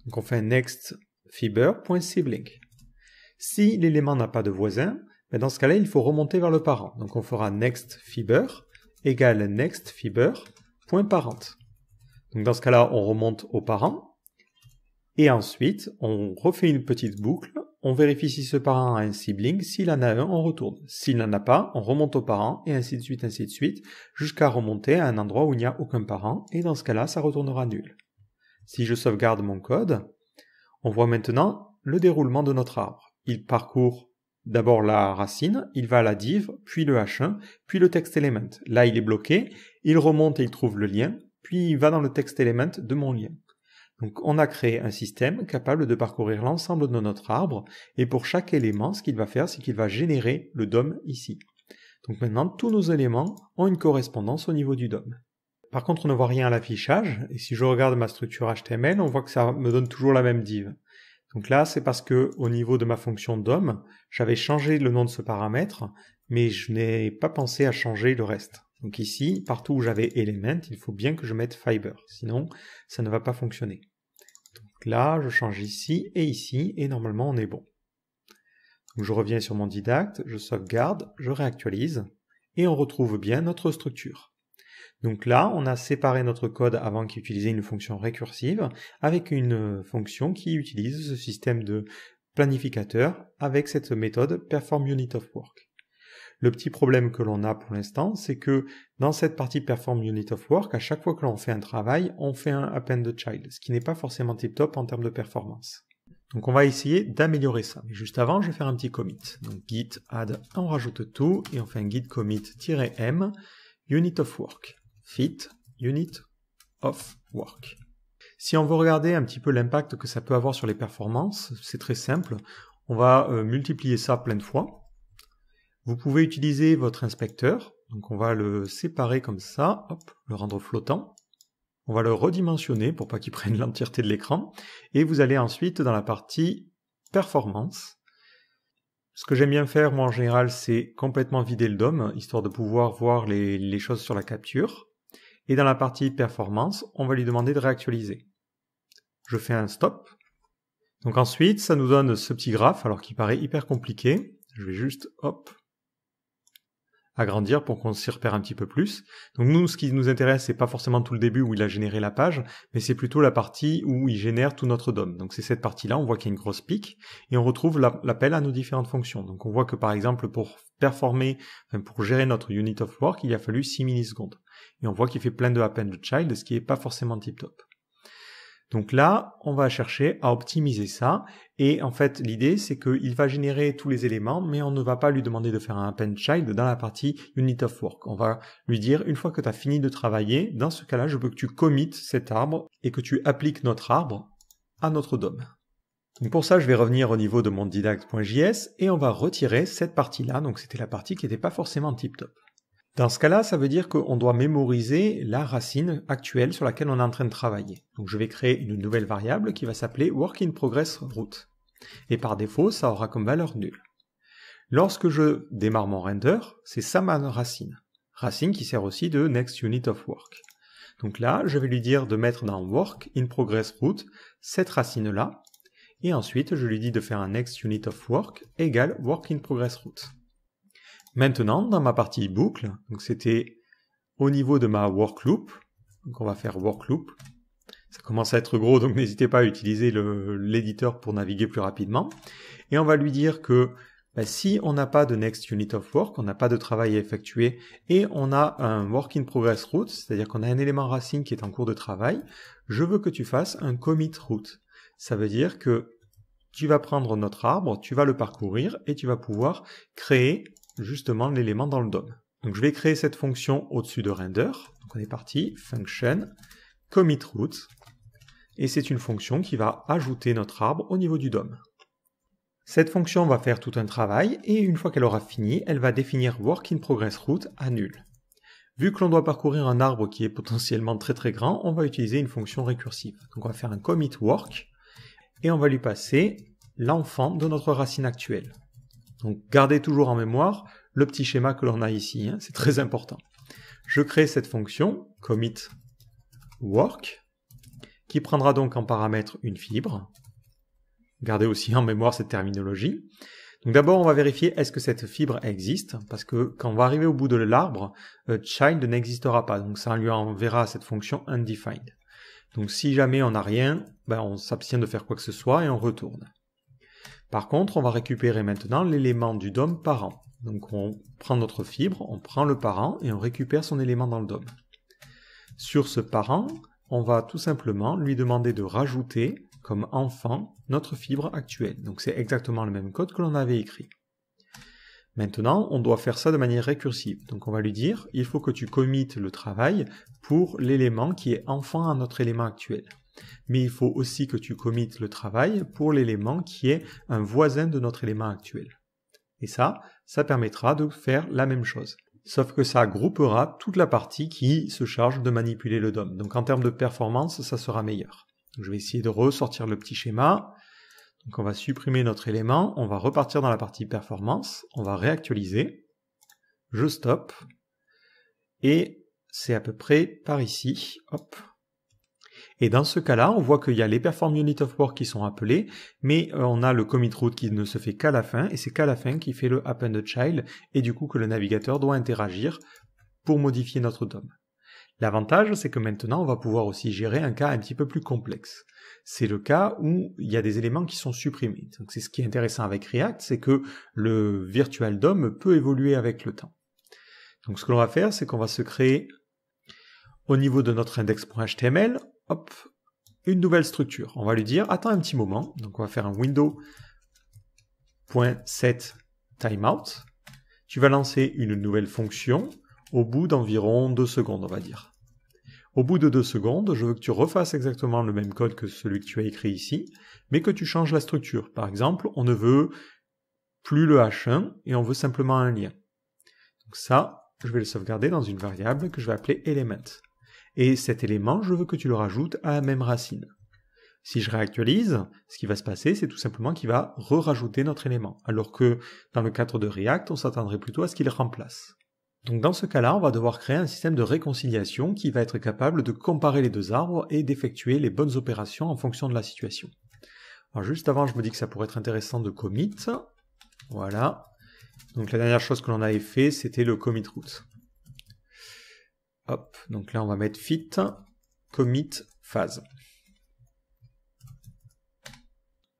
Donc on fait next fiber.sibling. Si l'élément n'a pas de voisin, ben, dans ce cas-là, il faut remonter vers le parent. Donc on fera next fiber égale next fiber.parent. Donc dans ce cas-là, on remonte au parent. Et ensuite, on refait une petite boucle on vérifie si ce parent a un sibling, s'il en a un, on retourne. S'il n'en a pas, on remonte au parent, et ainsi de suite, ainsi de suite, jusqu'à remonter à un endroit où il n'y a aucun parent, et dans ce cas-là, ça retournera nul. Si je sauvegarde mon code, on voit maintenant le déroulement de notre arbre. Il parcourt d'abord la racine, il va à la div, puis le H1, puis le text element. Là, il est bloqué, il remonte et il trouve le lien, puis il va dans le text element de mon lien. Donc on a créé un système capable de parcourir l'ensemble de notre arbre, et pour chaque élément, ce qu'il va faire, c'est qu'il va générer le DOM ici. Donc maintenant, tous nos éléments ont une correspondance au niveau du DOM. Par contre, on ne voit rien à l'affichage, et si je regarde ma structure HTML, on voit que ça me donne toujours la même div. Donc là, c'est parce que au niveau de ma fonction DOM, j'avais changé le nom de ce paramètre, mais je n'ai pas pensé à changer le reste. Donc ici, partout où j'avais element, il faut bien que je mette fiber, sinon ça ne va pas fonctionner. Donc là, je change ici et ici, et normalement on est bon. Je reviens sur mon didacte, je sauvegarde, je réactualise, et on retrouve bien notre structure. Donc là, on a séparé notre code avant qu'il utilisait une fonction récursive avec une fonction qui utilise ce système de planificateur avec cette méthode perform unit of work. Le petit problème que l'on a pour l'instant, c'est que dans cette partie Perform Unit of Work, à chaque fois que l'on fait un travail, on fait un append child, ce qui n'est pas forcément tip-top en termes de performance. Donc on va essayer d'améliorer ça. Mais juste avant, je vais faire un petit commit. Donc git add, on rajoute tout, et on fait un git commit-m, unit of work, fit unit of work. Si on veut regarder un petit peu l'impact que ça peut avoir sur les performances, c'est très simple. On va euh, multiplier ça plein de fois. Vous pouvez utiliser votre inspecteur. Donc on va le séparer comme ça, hop, le rendre flottant. On va le redimensionner pour pas qu'il prenne l'entièreté de l'écran. Et vous allez ensuite dans la partie performance. Ce que j'aime bien faire, moi en général, c'est complètement vider le DOM, histoire de pouvoir voir les, choses sur la capture. Et dans la partie performance, on va lui demander de réactualiser. Je fais un stop. Donc ensuite, ça nous donne ce petit graphe, alors qu'il paraît hyper compliqué. Je vais juste, hop, agrandir pour qu'on s'y repère un petit peu plus. Donc nous, ce qui nous intéresse, c'est pas forcément tout le début où il a généré la page, mais c'est plutôt la partie où il génère tout notre DOM. Donc c'est cette partie-là, on voit qu'il y a une grosse pique, et on retrouve l'appel à nos différentes fonctions. Donc on voit que par exemple, pour performer, pour gérer notre unit of work, il a fallu 6 millisecondes. Et on voit qu'il fait plein de append child, ce qui est pas forcément tip top. Donc là, on va chercher à optimiser ça. Et en fait, l'idée, c'est qu'il va générer tous les éléments, mais on ne va pas lui demander de faire un append child dans la partie unit of work. On va lui dire, une fois que tu as fini de travailler, dans ce cas-là, je veux que tu commites cet arbre et que tu appliques notre arbre à notre DOM. pour ça, je vais revenir au niveau de mon didact.js et on va retirer cette partie-là. Donc c'était la partie qui n'était pas forcément tip-top. Dans ce cas-là, ça veut dire qu'on doit mémoriser la racine actuelle sur laquelle on est en train de travailler. Donc je vais créer une nouvelle variable qui va s'appeler work in progress route. Et par défaut, ça aura comme valeur nulle. Lorsque je démarre mon render, c'est ça ma racine. Racine qui sert aussi de next unit of work. Donc là, je vais lui dire de mettre dans work in progress route cette racine-là, et ensuite je lui dis de faire un next unit of work égale work in progress route. Maintenant, dans ma partie boucle, donc c'était au niveau de ma work loop, donc on va faire work loop. Ça commence à être gros, donc n'hésitez pas à utiliser l'éditeur pour naviguer plus rapidement. Et on va lui dire que bah, si on n'a pas de next unit of work, on n'a pas de travail à effectuer, et on a un work in progress route, c'est-à-dire qu'on a un élément racine qui est en cours de travail, je veux que tu fasses un commit route. Ça veut dire que tu vas prendre notre arbre, tu vas le parcourir et tu vas pouvoir créer justement l'élément dans le DOM. Donc je vais créer cette fonction au-dessus de render. Donc on est parti, function commit route et c'est une fonction qui va ajouter notre arbre au niveau du DOM. Cette fonction va faire tout un travail et une fois qu'elle aura fini, elle va définir work in progress route à nul. Vu que l'on doit parcourir un arbre qui est potentiellement très très grand, on va utiliser une fonction récursive. Donc on va faire un commit work et on va lui passer l'enfant de notre racine actuelle. Donc gardez toujours en mémoire le petit schéma que l'on a ici, hein, c'est très important. Je crée cette fonction commit work qui prendra donc en paramètre une fibre. Gardez aussi en mémoire cette terminologie. Donc d'abord, on va vérifier est-ce que cette fibre existe, parce que quand on va arriver au bout de l'arbre, euh, child n'existera pas, donc ça lui enverra cette fonction undefined. Donc si jamais on n'a rien, ben on s'abstient de faire quoi que ce soit et on retourne. Par contre, on va récupérer maintenant l'élément du DOM parent. Donc on prend notre fibre, on prend le parent et on récupère son élément dans le DOM. Sur ce parent, on va tout simplement lui demander de rajouter comme enfant notre fibre actuelle. Donc c'est exactement le même code que l'on avait écrit. Maintenant, on doit faire ça de manière récursive. Donc on va lui dire, il faut que tu commites le travail pour l'élément qui est enfant à notre élément actuel mais il faut aussi que tu commites le travail pour l'élément qui est un voisin de notre élément actuel. Et ça, ça permettra de faire la même chose. Sauf que ça groupera toute la partie qui se charge de manipuler le DOM. Donc en termes de performance, ça sera meilleur. je vais essayer de ressortir le petit schéma. Donc on va supprimer notre élément, on va repartir dans la partie performance, on va réactualiser. Je stoppe. Et c'est à peu près par ici. Hop, et dans ce cas-là, on voit qu'il y a les perform unit of work qui sont appelés, mais euh, on a le commit route qui ne se fait qu'à la fin, et c'est qu'à la fin qui fait le append child, et du coup que le navigateur doit interagir pour modifier notre DOM. L'avantage, c'est que maintenant, on va pouvoir aussi gérer un cas un petit peu plus complexe. C'est le cas où il y a des éléments qui sont supprimés. Donc c'est ce qui est intéressant avec React, c'est que le virtual DOM peut évoluer avec le temps. Donc ce que l'on va faire, c'est qu'on va se créer au niveau de notre index.html, une nouvelle structure. On va lui dire, attends un petit moment. Donc on va faire un window.set timeout. Tu vas lancer une nouvelle fonction au bout d'environ deux secondes, on va dire. Au bout de deux secondes, je veux que tu refasses exactement le même code que celui que tu as écrit ici, mais que tu changes la structure. Par exemple, on ne veut plus le H1 et on veut simplement un lien. Donc ça, je vais le sauvegarder dans une variable que je vais appeler element et cet élément, je veux que tu le rajoutes à la même racine. Si je réactualise, ce qui va se passer, c'est tout simplement qu'il va re-rajouter notre élément, alors que dans le cadre de React, on s'attendrait plutôt à ce qu'il remplace. Donc dans ce cas-là, on va devoir créer un système de réconciliation qui va être capable de comparer les deux arbres et d'effectuer les bonnes opérations en fonction de la situation. Alors juste avant, je me dis que ça pourrait être intéressant de commit. Voilà. Donc la dernière chose que l'on avait fait, c'était le commit route. Donc là on va mettre fit, commit, phase.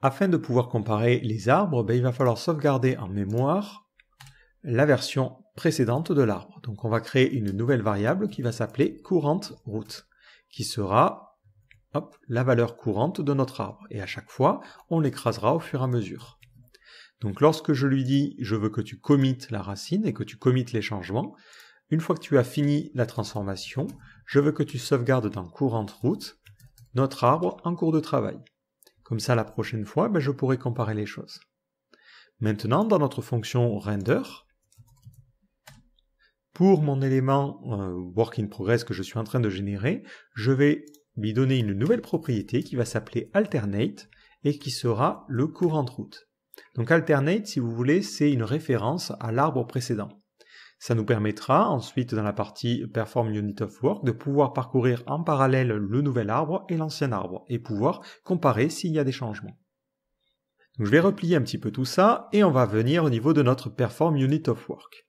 Afin de pouvoir comparer les arbres, ben, il va falloir sauvegarder en mémoire la version précédente de l'arbre. Donc on va créer une nouvelle variable qui va s'appeler courante route, qui sera la valeur courante de notre arbre. Et à chaque fois, on l'écrasera au fur et à mesure. Donc lorsque je lui dis je veux que tu commites la racine et que tu commites les changements, une fois que tu as fini la transformation, je veux que tu sauvegardes dans courante notre arbre en cours de travail. Comme ça, la prochaine fois, ben, je pourrai comparer les choses. Maintenant, dans notre fonction render, pour mon élément euh, work in progress que je suis en train de générer, je vais lui donner une nouvelle propriété qui va s'appeler alternate et qui sera le courant. Donc alternate, si vous voulez, c'est une référence à l'arbre précédent. Ça nous permettra ensuite dans la partie Perform Unit of Work de pouvoir parcourir en parallèle le nouvel arbre et l'ancien arbre et pouvoir comparer s'il y a des changements. Je vais replier un petit peu tout ça et on va venir au niveau de notre Perform Unit of Work.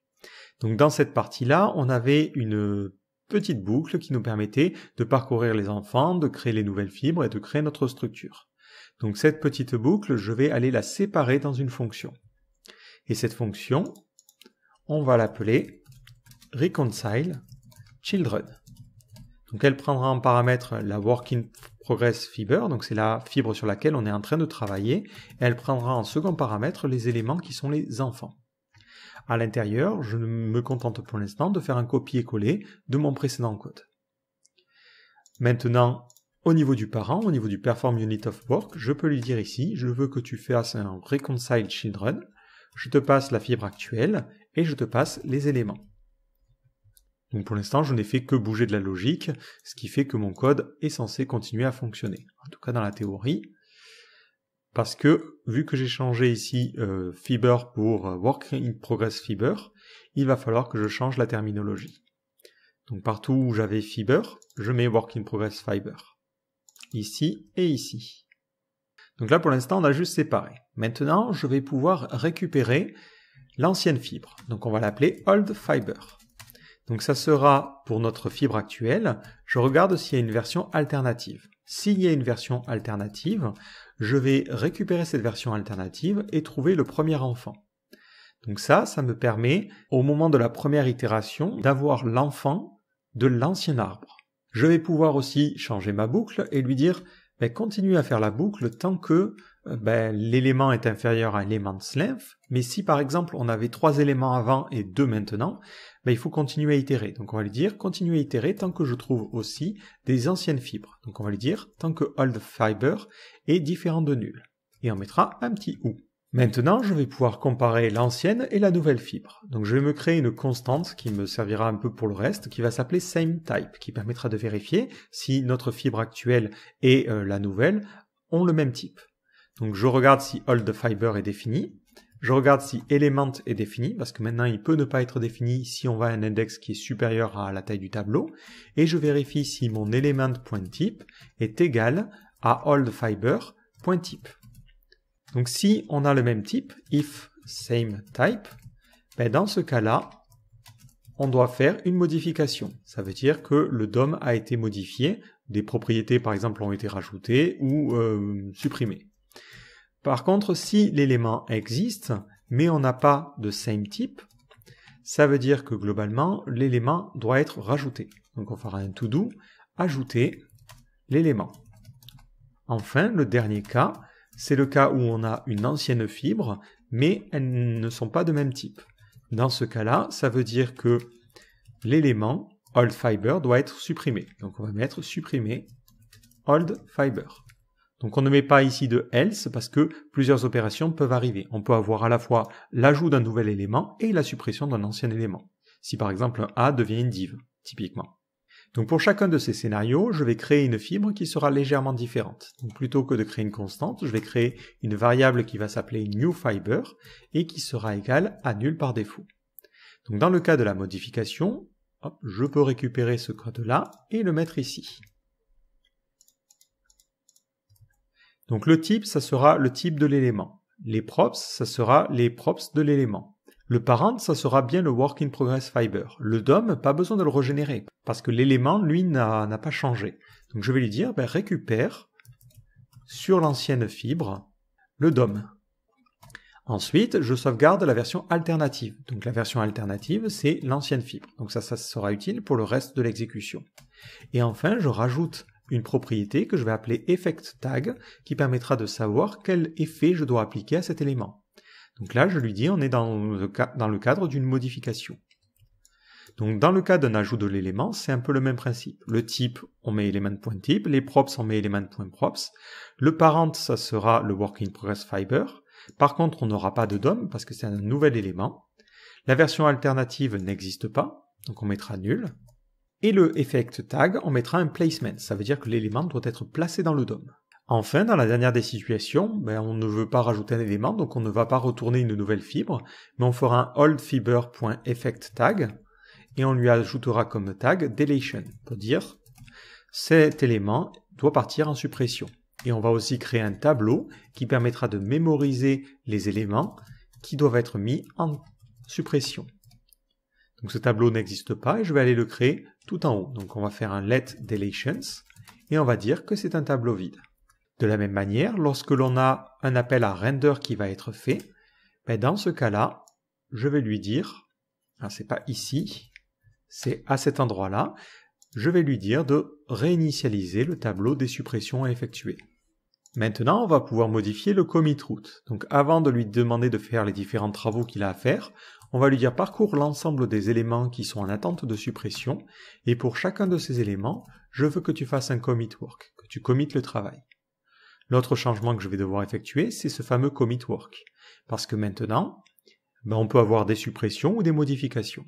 Donc dans cette partie-là, on avait une petite boucle qui nous permettait de parcourir les enfants, de créer les nouvelles fibres et de créer notre structure. Donc cette petite boucle, je vais aller la séparer dans une fonction. Et cette fonction, on va l'appeler reconcile children. Donc elle prendra en paramètre la work in progress fiber, donc c'est la fibre sur laquelle on est en train de travailler, et elle prendra en second paramètre les éléments qui sont les enfants. À l'intérieur, je me contente pour l'instant de faire un copier-coller de mon précédent code. Maintenant, au niveau du parent, au niveau du perform unit of work, je peux lui dire ici, je veux que tu fasses un reconcile children, je te passe la fibre actuelle et je te passe les éléments. Donc pour l'instant, je n'ai fait que bouger de la logique, ce qui fait que mon code est censé continuer à fonctionner. En tout cas dans la théorie. Parce que, vu que j'ai changé ici euh, fiber pour euh, work in progress fiber, il va falloir que je change la terminologie. Donc partout où j'avais fiber, je mets work in progress fiber. Ici et ici. Donc là pour l'instant on a juste séparé. Maintenant je vais pouvoir récupérer l'ancienne fibre. Donc on va l'appeler old fiber. Donc ça sera pour notre fibre actuelle, je regarde s'il y a une version alternative. S'il y a une version alternative, je vais récupérer cette version alternative et trouver le premier enfant. Donc ça, ça me permet, au moment de la première itération, d'avoir l'enfant de l'ancien arbre. Je vais pouvoir aussi changer ma boucle et lui dire, ben, continue à faire la boucle tant que ben, l'élément est inférieur à l'élément length, mais si par exemple on avait trois éléments avant et deux maintenant, ben, il faut continuer à itérer. Donc on va lui dire continue à itérer tant que je trouve aussi des anciennes fibres. Donc on va lui dire tant que old fiber est différent de nul. Et on mettra un petit ou. Maintenant, je vais pouvoir comparer l'ancienne et la nouvelle fibre. Donc je vais me créer une constante qui me servira un peu pour le reste, qui va s'appeler SameType, qui permettra de vérifier si notre fibre actuelle et euh, la nouvelle ont le même type. Donc je regarde si oldFiber est défini, je regarde si element est défini, parce que maintenant il peut ne pas être défini si on va à un index qui est supérieur à la taille du tableau, et je vérifie si mon element.type est égal à oldFiber.type. Donc si on a le même type, if same type, ben dans ce cas-là, on doit faire une modification. Ça veut dire que le DOM a été modifié, des propriétés par exemple ont été rajoutées ou euh, supprimées. Par contre, si l'élément existe, mais on n'a pas de same type, ça veut dire que globalement, l'élément doit être rajouté. Donc on fera un to-do, ajouter l'élément. Enfin, le dernier cas, c'est le cas où on a une ancienne fibre, mais elles ne sont pas de même type. Dans ce cas-là, ça veut dire que l'élément old fiber doit être supprimé. Donc on va mettre supprimer old fiber. Donc on ne met pas ici de else parce que plusieurs opérations peuvent arriver. On peut avoir à la fois l'ajout d'un nouvel élément et la suppression d'un ancien élément. Si par exemple un A devient une div, typiquement. Donc pour chacun de ces scénarios, je vais créer une fibre qui sera légèrement différente. Donc plutôt que de créer une constante, je vais créer une variable qui va s'appeler newFiber et qui sera égale à nul par défaut. Donc dans le cas de la modification, je peux récupérer ce code-là et le mettre ici. Donc le type, ça sera le type de l'élément. Les props, ça sera les props de l'élément. Le parent, ça sera bien le work in progress fiber. Le DOM, pas besoin de le régénérer, parce que l'élément, lui, n'a pas changé. Donc je vais lui dire, ben, récupère sur l'ancienne fibre le DOM. Ensuite, je sauvegarde la version alternative. Donc la version alternative, c'est l'ancienne fibre. Donc ça, ça sera utile pour le reste de l'exécution. Et enfin, je rajoute une propriété que je vais appeler effect tag qui permettra de savoir quel effet je dois appliquer à cet élément. Donc là, je lui dis, on est dans le, cadre d'une modification. Donc dans le cas d'un ajout de l'élément, c'est un peu le même principe. Le type, on met element.type, les props, on met element.props. Le parent, ça sera le work in progress fiber. Par contre, on n'aura pas de DOM parce que c'est un nouvel élément. La version alternative n'existe pas, donc on mettra nul. Et le effect tag, on mettra un placement, ça veut dire que l'élément doit être placé dans le DOM. Enfin, dans la dernière des situations, ben, on ne veut pas rajouter un élément, donc on ne va pas retourner une nouvelle fibre, mais on fera un oldfiber.effectTag et on lui ajoutera comme tag deletion pour dire cet élément doit partir en suppression. Et on va aussi créer un tableau qui permettra de mémoriser les éléments qui doivent être mis en suppression. Donc ce tableau n'existe pas et je vais aller le créer tout en haut. Donc on va faire un let deletions et on va dire que c'est un tableau vide. De la même manière, lorsque l'on a un appel à render qui va être fait, ben dans ce cas-là, je vais lui dire, ah, c'est pas ici, c'est à cet endroit-là, je vais lui dire de réinitialiser le tableau des suppressions à effectuer. Maintenant, on va pouvoir modifier le commit route. Donc avant de lui demander de faire les différents travaux qu'il a à faire, on va lui dire parcours l'ensemble des éléments qui sont en attente de suppression, et pour chacun de ces éléments, je veux que tu fasses un commit work, que tu commites le travail. L'autre changement que je vais devoir effectuer, c'est ce fameux commit work. Parce que maintenant, ben, on peut avoir des suppressions ou des modifications.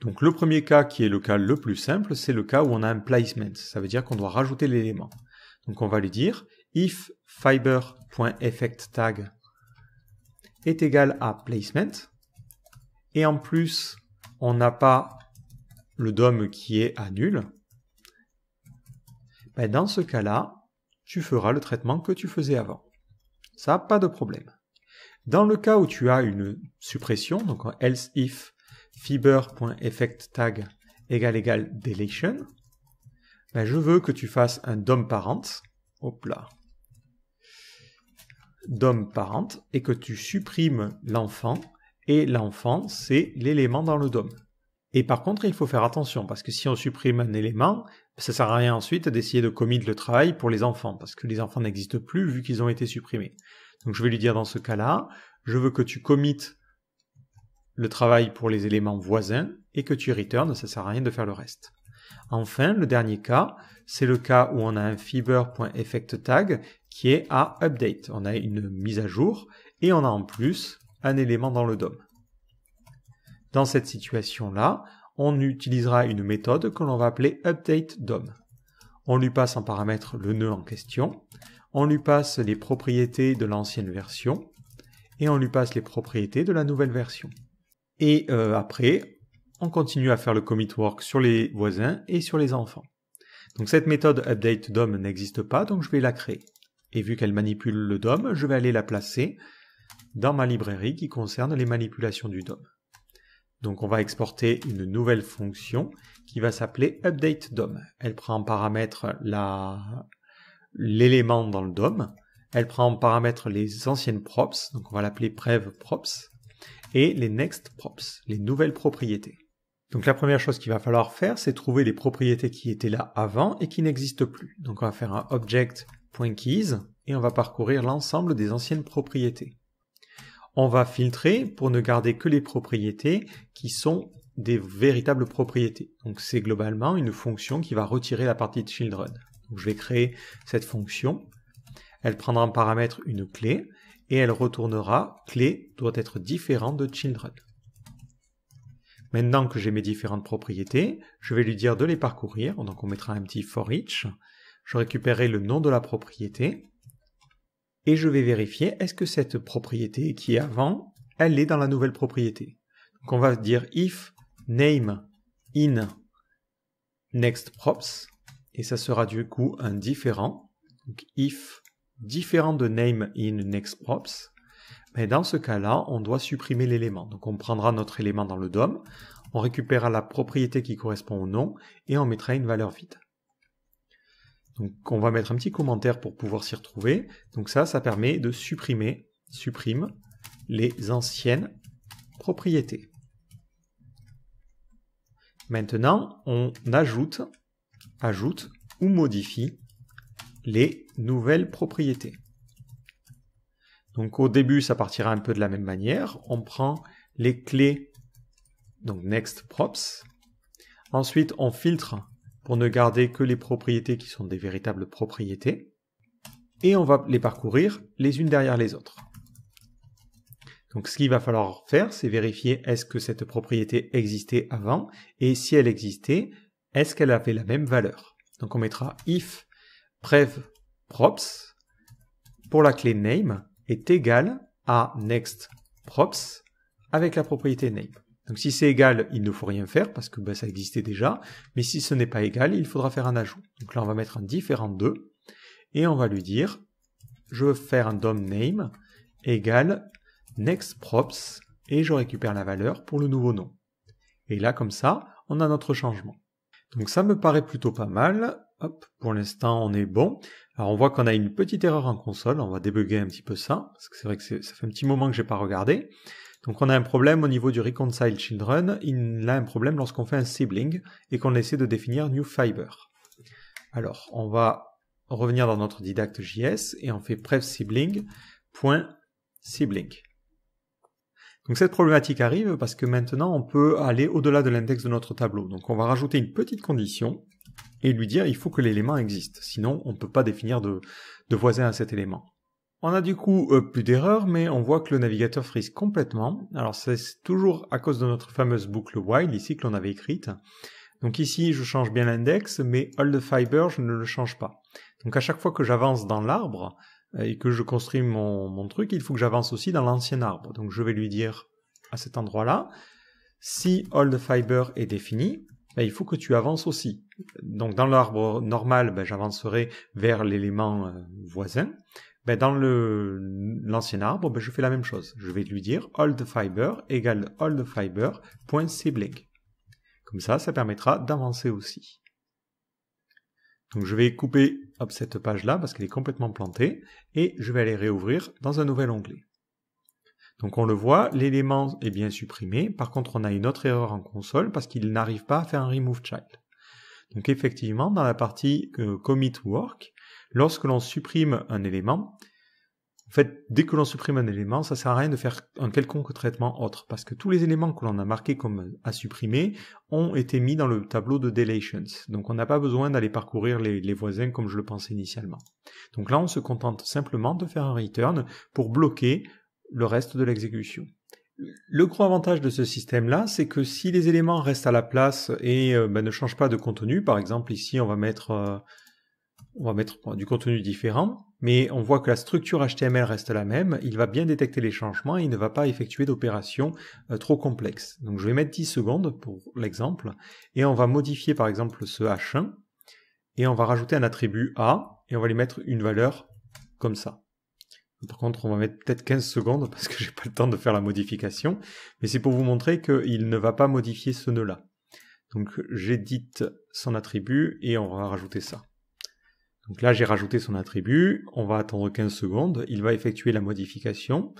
Donc le premier cas qui est le cas le plus simple, c'est le cas où on a un placement. Ça veut dire qu'on doit rajouter l'élément. Donc on va lui dire if fiber.effectTag est égal à placement. Et en plus, on n'a pas le DOM qui est à nul. Ben, dans ce cas-là, tu feras le traitement que tu faisais avant. Ça, pas de problème. Dans le cas où tu as une suppression, donc else if fiber.effectTag égale égale deletion, ben je veux que tu fasses un DOM parent, hop là, DOM parent, et que tu supprimes l'enfant, et l'enfant, c'est l'élément dans le DOM. Et par contre, il faut faire attention, parce que si on supprime un élément, ça sert à rien ensuite d'essayer de commit le travail pour les enfants, parce que les enfants n'existent plus vu qu'ils ont été supprimés. Donc je vais lui dire dans ce cas-là, je veux que tu commites le travail pour les éléments voisins et que tu return, ça sert à rien de faire le reste. Enfin, le dernier cas, c'est le cas où on a un fiber.effectTag qui est à update. On a une mise à jour et on a en plus un élément dans le DOM. Dans cette situation-là, on utilisera une méthode que l'on va appeler updateDOM. On lui passe en paramètre le nœud en question, on lui passe les propriétés de l'ancienne version, et on lui passe les propriétés de la nouvelle version. Et euh, après, on continue à faire le commit work sur les voisins et sur les enfants. Donc cette méthode updateDOM n'existe pas, donc je vais la créer. Et vu qu'elle manipule le DOM, je vais aller la placer dans ma librairie qui concerne les manipulations du DOM. Donc on va exporter une nouvelle fonction qui va s'appeler updateDOM. Elle prend en paramètre l'élément dans le DOM. Elle prend en paramètre les anciennes props, donc on va l'appeler prev props, et les next props, les nouvelles propriétés. Donc la première chose qu'il va falloir faire, c'est trouver les propriétés qui étaient là avant et qui n'existent plus. Donc on va faire un object.keys et on va parcourir l'ensemble des anciennes propriétés on va filtrer pour ne garder que les propriétés qui sont des véritables propriétés. Donc c'est globalement une fonction qui va retirer la partie de children. Je vais créer cette fonction. Elle prendra en paramètre une clé et elle retournera clé doit être différent de children. Maintenant que j'ai mes différentes propriétés, je vais lui dire de les parcourir. Donc on mettra un petit for each. Je récupérerai le nom de la propriété et je vais vérifier est-ce que cette propriété qui est avant, elle est dans la nouvelle propriété? Donc on va dire if name in next props et ça sera du coup un différent. Donc if différent de name in next props, mais dans ce cas-là, on doit supprimer l'élément. Donc on prendra notre élément dans le DOM, on récupérera la propriété qui correspond au nom et on mettra une valeur vide. Donc on va mettre un petit commentaire pour pouvoir s'y retrouver. Donc ça, ça permet de supprimer, supprime les anciennes propriétés. Maintenant, on ajoute, ajoute ou modifie les nouvelles propriétés. Donc au début, ça partira un peu de la même manière. On prend les clés donc next props. Ensuite, on filtre pour ne garder que les propriétés qui sont des véritables propriétés. Et on va les parcourir les unes derrière les autres. Donc ce qu'il va falloir faire, c'est vérifier est-ce que cette propriété existait avant, et si elle existait, est-ce qu'elle avait la même valeur. Donc on mettra if prev props pour la clé name est égal à next props avec la propriété name. Donc si c'est égal, il ne faut rien faire parce que ben, ça existait déjà, mais si ce n'est pas égal, il faudra faire un ajout. Donc là on va mettre un différent 2 et on va lui dire je veux faire un DOM name égale next props et je récupère la valeur pour le nouveau nom. Et là comme ça, on a notre changement. Donc ça me paraît plutôt pas mal. Hop, pour l'instant on est bon. Alors on voit qu'on a une petite erreur en console, on va débugger un petit peu ça, parce que c'est vrai que ça fait un petit moment que j'ai pas regardé. Donc on a un problème au niveau du reconcile children, il a un problème lorsqu'on fait un sibling et qu'on essaie de définir new fiber. Alors on va revenir dans notre didacte JS et on fait pref sibling. Donc cette problématique arrive parce que maintenant on peut aller au-delà de l'index de notre tableau. Donc on va rajouter une petite condition et lui dire il faut que l'élément existe. Sinon on ne peut pas définir de voisin à cet élément. On a du coup euh, plus d'erreurs, mais on voit que le navigateur frise complètement. Alors c'est toujours à cause de notre fameuse boucle while ici que l'on avait écrite. Donc ici je change bien l'index, mais all the fiber je ne le change pas. Donc à chaque fois que j'avance dans l'arbre euh, et que je construis mon, truc, il faut que j'avance aussi dans l'ancien arbre. Donc je vais lui dire à cet endroit-là, si all the fiber est défini, ben, il faut que tu avances aussi. Donc dans l'arbre normal, ben, j'avancerai vers l'élément euh, voisin. Ben, dans l'ancien arbre, ben, je fais la même chose. Je vais lui dire the fiber égale the fiber point sibling. Comme ça, ça permettra d'avancer aussi. Donc je vais couper cette page-là parce qu'elle est complètement plantée et je vais aller réouvrir dans un nouvel onglet. Donc on le voit, l'élément est bien supprimé. Par contre, on a une autre erreur en console parce qu'il n'arrive pas à faire un remove child. Donc effectivement, dans la partie euh, commit work, lorsque l'on supprime un élément, en fait, dès que l'on supprime un élément, ça sert à rien de faire un quelconque traitement autre, parce que tous les éléments que l'on a marqués comme à supprimer ont été mis dans le tableau de deletions. Donc on n'a pas besoin d'aller parcourir les, voisins comme je le pensais initialement. Donc là, on se contente simplement de faire un return pour bloquer le reste de l'exécution. Le gros avantage de ce système-là, c'est que si les éléments restent à la place et euh, ben, ne changent pas de contenu, par exemple ici on va mettre euh, on va mettre du contenu différent, mais on voit que la structure HTML reste la même, il va bien détecter les changements et il ne va pas effectuer d'opérations euh, trop complexes. Donc je vais mettre 10 secondes pour l'exemple, et on va modifier par exemple ce H1, et on va rajouter un attribut A, et on va lui mettre une valeur comme ça. Par contre, on va mettre peut-être 15 secondes parce que j'ai pas le temps de faire la modification, mais c'est pour vous montrer qu'il ne va pas modifier ce nœud-là. Donc j'édite son attribut et on va rajouter ça. Donc là, j'ai rajouté son attribut, on va attendre 15 secondes, il va effectuer la modification,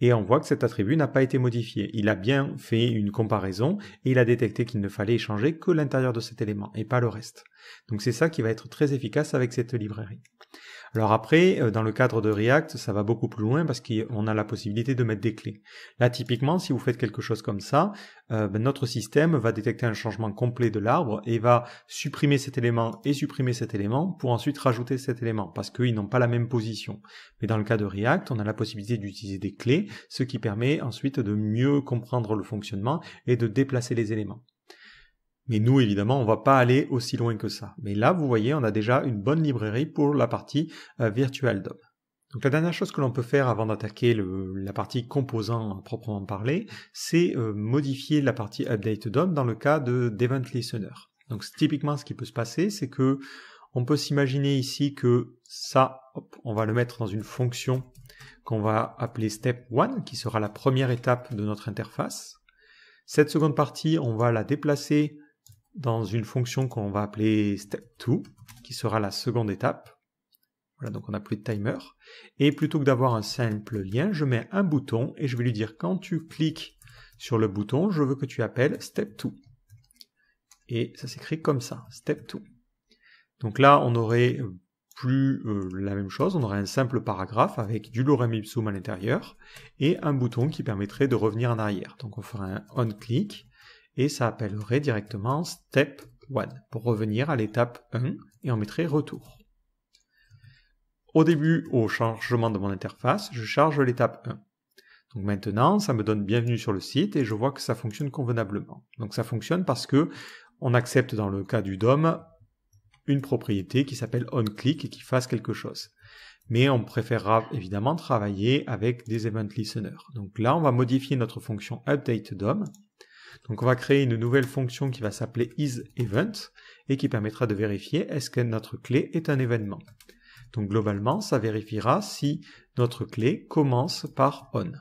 et on voit que cet attribut n'a pas été modifié. Il a bien fait une comparaison, et il a détecté qu'il ne fallait échanger que l'intérieur de cet élément, et pas le reste. Donc c'est ça qui va être très efficace avec cette librairie. Alors après, euh, dans le cadre de React, ça va beaucoup plus loin parce qu'on a la possibilité de mettre des clés. Là, typiquement, si vous faites quelque chose comme ça, euh, ben, notre système va détecter un changement complet de l'arbre et va supprimer cet élément et supprimer cet élément pour ensuite rajouter cet élément parce qu'ils n'ont pas la même position. Mais dans le cas de React, on a la possibilité d'utiliser des clés, ce qui permet ensuite de mieux comprendre le fonctionnement et de déplacer les éléments. Mais nous, évidemment, on va pas aller aussi loin que ça. Mais là, vous voyez, on a déjà une bonne librairie pour la partie euh, Virtual DOM. Donc la dernière chose que l'on peut faire avant d'attaquer la partie composant proprement parler, c'est euh, modifier la partie update DOM dans le cas de d'event listener. Donc typiquement ce qui peut se passer, c'est que on peut s'imaginer ici que ça, on va le mettre dans une fonction qu'on va appeler step 1, qui sera la première étape de notre interface. Cette seconde partie, on va la déplacer dans une fonction qu'on va appeler step2, qui sera la seconde étape. Voilà, donc on n'a plus de timer. Et plutôt que d'avoir un simple lien, je mets un bouton et je vais lui dire quand tu cliques sur le bouton, je veux que tu appelles step2. Et ça s'écrit comme ça, step2. Donc là, on aurait plus euh, la même chose, on aurait un simple paragraphe avec du lorem ipsum à l'intérieur et un bouton qui permettrait de revenir en arrière. Donc on fera un on click et ça appellerait directement step 1 pour revenir à l'étape 1 et on mettrait retour. Au début, au chargement de mon interface, je charge l'étape 1. Donc maintenant, ça me donne bienvenue sur le site et je vois que ça fonctionne convenablement. Donc ça fonctionne parce que on accepte dans le cas du DOM une propriété qui s'appelle onClick et qui fasse quelque chose. Mais on préférera évidemment travailler avec des event listeners. Donc là, on va modifier notre fonction updateDOM. Donc on va créer une nouvelle fonction qui va s'appeler isEvent et qui permettra de vérifier est-ce que notre clé est un événement. Donc globalement, ça vérifiera si notre clé commence par on.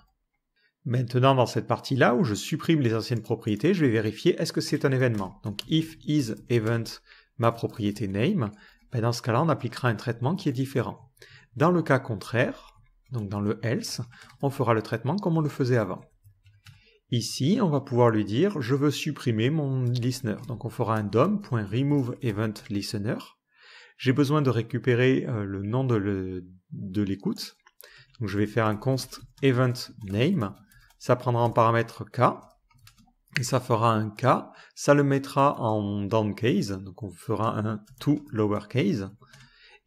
Maintenant, dans cette partie-là où je supprime les anciennes propriétés, je vais vérifier est-ce que c'est un événement. Donc if is event ma propriété name, ben dans ce cas-là, on appliquera un traitement qui est différent. Dans le cas contraire, donc dans le else, on fera le traitement comme on le faisait avant. Ici, on va pouvoir lui dire je veux supprimer mon listener. Donc on fera un dom.removeEventListener j'ai besoin de récupérer euh, le nom de l'écoute. Donc je vais faire un const event. Ça prendra en paramètre k. Et ça fera un k. Ça le mettra en downcase. Donc on fera un to lowercase.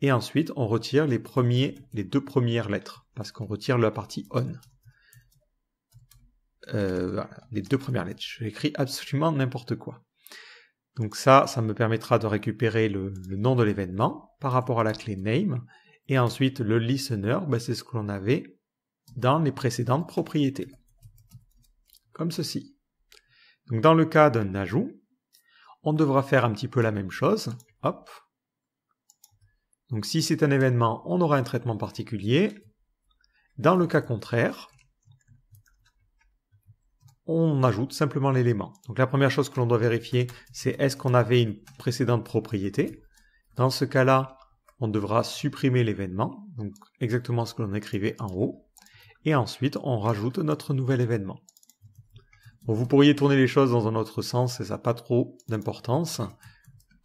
Et ensuite, on retire les deux premières lettres. Parce qu'on retire la partie on. Euh, les deux premières lettres. J'écris absolument n'importe quoi. Donc ça, ça me permettra de récupérer le, nom de l'événement par rapport à la clé name. Et ensuite, le listener, ben, c'est ce que l'on avait dans les précédentes propriétés. Comme ceci. Donc dans le cas d'un ajout, on devra faire un petit peu la même chose. Hop. Donc si c'est un événement, on aura un traitement particulier. Dans le cas contraire, on ajoute simplement l'élément. Donc la première chose que l'on doit vérifier, c'est est-ce qu'on avait une précédente propriété. Dans ce cas-là, on devra supprimer l'événement, donc exactement ce que l'on écrivait en haut. Et ensuite, on rajoute notre nouvel événement. vous pourriez tourner les choses dans un autre sens et ça n'a pas trop d'importance.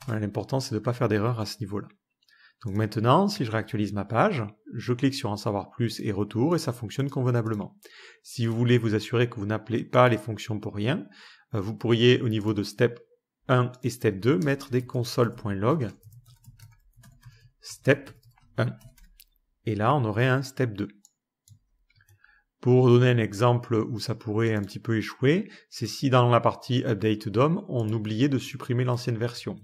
L'important, c'est de ne pas faire d'erreur à ce niveau-là. Donc maintenant, si je réactualise ma page, je clique sur en savoir plus et retour et ça fonctionne convenablement. Si vous voulez vous assurer que vous n'appelez pas les fonctions pour rien, euh, vous pourriez au niveau de step 1 et step 2 mettre des console.log step 1. Et là, on aurait un step 2. Pour donner un exemple où ça pourrait un petit peu échouer, c'est si dans la partie update DOM, on oubliait de supprimer l'ancienne version,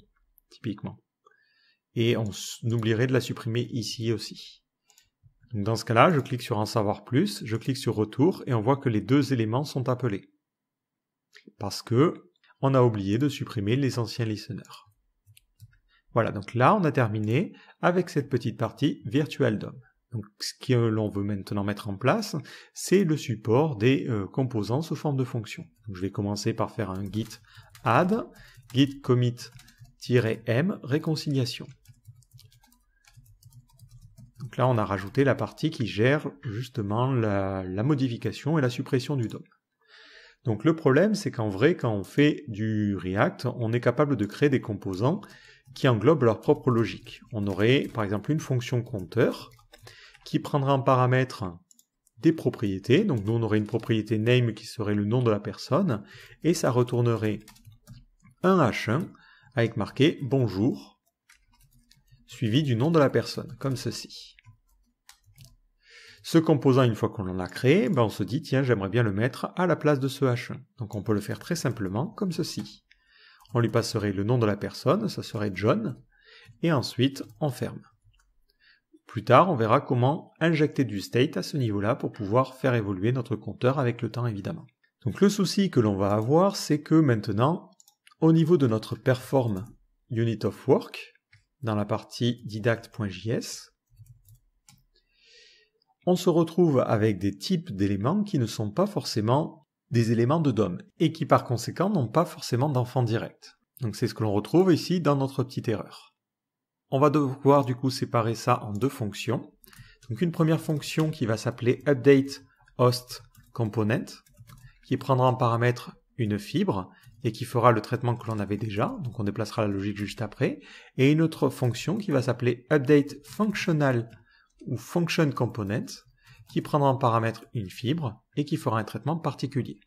typiquement et on oublierait de la supprimer ici aussi. dans ce cas-là, je clique sur en savoir plus, je clique sur retour et on voit que les deux éléments sont appelés. Parce que on a oublié de supprimer les anciens listeners. Voilà, donc là on a terminé avec cette petite partie Virtual DOM. Donc ce que l'on veut maintenant mettre en place, c'est le support des euh, composants sous forme de fonctions. je vais commencer par faire un git add, git commit-m réconciliation. Donc là, on a rajouté la partie qui gère justement la, modification et la suppression du DOM. Donc le problème, c'est qu'en vrai, quand on fait du React, on est capable de créer des composants qui englobent leur propre logique. On aurait par exemple une fonction compteur qui prendra en paramètre des propriétés. Donc nous, on aurait une propriété name qui serait le nom de la personne et ça retournerait un h1 avec marqué bonjour suivi du nom de la personne, comme ceci. Ce composant, une fois qu'on en a créé, ben on se dit, tiens, j'aimerais bien le mettre à la place de ce H1. Donc on peut le faire très simplement, comme ceci. On lui passerait le nom de la personne, ça serait John, et ensuite on ferme. Plus tard, on verra comment injecter du state à ce niveau-là pour pouvoir faire évoluer notre compteur avec le temps, évidemment. Donc le souci que l'on va avoir, c'est que maintenant, au niveau de notre perform unit of work, dans la partie didact.js, on se retrouve avec des types d'éléments qui ne sont pas forcément des éléments de DOM et qui par conséquent n'ont pas forcément d'enfant direct. Donc c'est ce que l'on retrouve ici dans notre petite erreur. On va devoir du coup séparer ça en deux fonctions. Donc une première fonction qui va s'appeler update component qui prendra en paramètre une fibre et qui fera le traitement que l'on avait déjà, donc on déplacera la logique juste après, et une autre fonction qui va s'appeler update functional ou function component qui prendra en paramètre une fibre et qui fera un traitement particulier.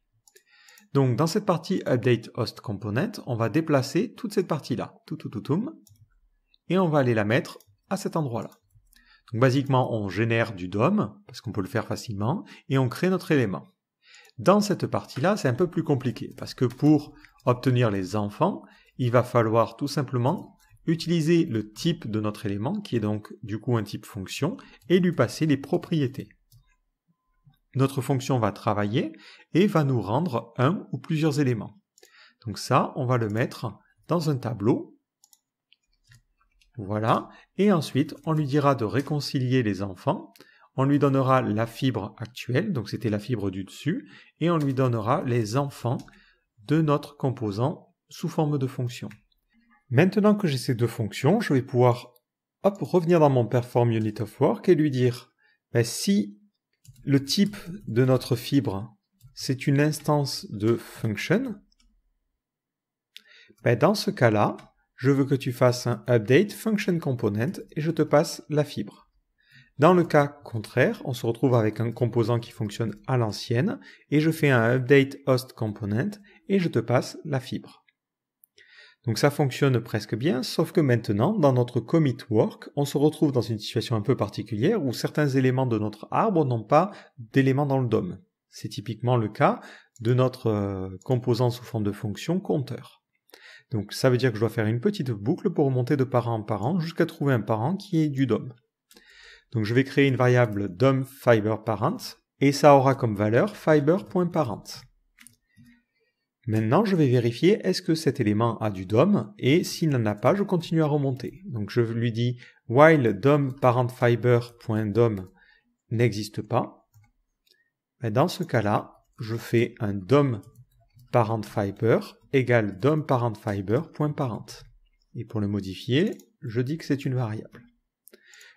Donc dans cette partie update host component, on va déplacer toute cette partie-là, tout, tout, tout, tout, et on va aller la mettre à cet endroit-là. Donc basiquement, on génère du DOM, parce qu'on peut le faire facilement, et on crée notre élément. Dans cette partie-là, c'est un peu plus compliqué, parce que pour obtenir les enfants, il va falloir tout simplement utiliser le type de notre élément, qui est donc du coup un type fonction, et lui passer les propriétés. Notre fonction va travailler et va nous rendre un ou plusieurs éléments. Donc ça, on va le mettre dans un tableau. Voilà. Et ensuite, on lui dira de réconcilier les enfants. On lui donnera la fibre actuelle, donc c'était la fibre du dessus, et on lui donnera les enfants de notre composant sous forme de fonction. Maintenant que j'ai ces deux fonctions, je vais pouvoir hop, revenir dans mon Perform Unit of Work et lui dire ben, si le type de notre fibre, c'est une instance de function. Ben dans ce cas-là, je veux que tu fasses un update function component et je te passe la fibre. Dans le cas contraire, on se retrouve avec un composant qui fonctionne à l'ancienne et je fais un update host component et je te passe la fibre. Donc ça fonctionne presque bien, sauf que maintenant, dans notre commit work, on se retrouve dans une situation un peu particulière où certains éléments de notre arbre n'ont pas d'éléments dans le DOM. C'est typiquement le cas de notre euh, composant sous forme de fonction compteur. Donc ça veut dire que je dois faire une petite boucle pour remonter de parent en parent jusqu'à trouver un parent qui est du DOM. Donc je vais créer une variable DOM fiber parent et ça aura comme valeur fiber.parent. Maintenant, je vais vérifier est-ce que cet élément a du DOM et s'il n'en a pas, je continue à remonter. Donc je lui dis while DOM parentFiber.DOM n'existe pas. Mais dans ce cas-là, je fais un DOM parentFiber égale DOM parentFiber.parent. Et pour le modifier, je dis que c'est une variable.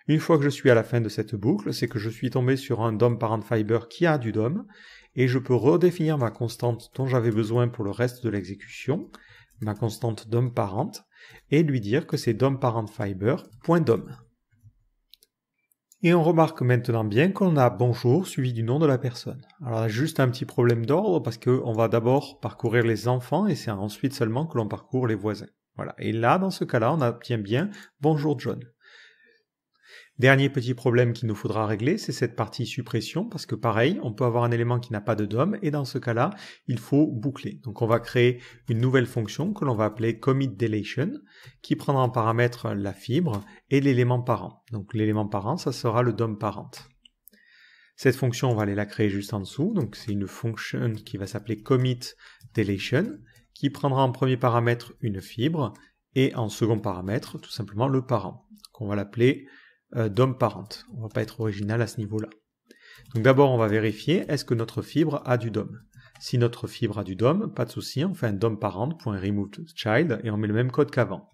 Une fois que je suis à la fin de cette boucle, c'est que je suis tombé sur un DOM parentFiber qui a du DOM et je peux redéfinir ma constante dont j'avais besoin pour le reste de l'exécution, ma constante DOM parent, et lui dire que c'est DOM parent fiber.dom. Et on remarque maintenant bien qu'on a bonjour suivi du nom de la personne. Alors juste un petit problème d'ordre parce qu'on va d'abord parcourir les enfants et c'est ensuite seulement que l'on parcourt les voisins. Voilà. Et là, dans ce cas-là, on obtient bien bonjour John. Dernier petit problème qu'il nous faudra régler, c'est cette partie suppression, parce que pareil, on peut avoir un élément qui n'a pas de DOM, et dans ce cas-là, il faut boucler. Donc on va créer une nouvelle fonction que l'on va appeler commit deletion, qui prendra en paramètre la fibre et l'élément parent. Donc l'élément parent, ça sera le DOM parent. Cette fonction, on va aller la créer juste en dessous, donc c'est une fonction qui va s'appeler commit deletion, qui prendra en premier paramètre une fibre, et en second paramètre, tout simplement le parent. Donc on va l'appeler euh, DOM parent. On va pas être original à ce niveau-là. Donc d'abord, on va vérifier est-ce que notre fibre a du DOM. Si notre fibre a du DOM, pas de souci, on fait un DOM child et on met le même code qu'avant.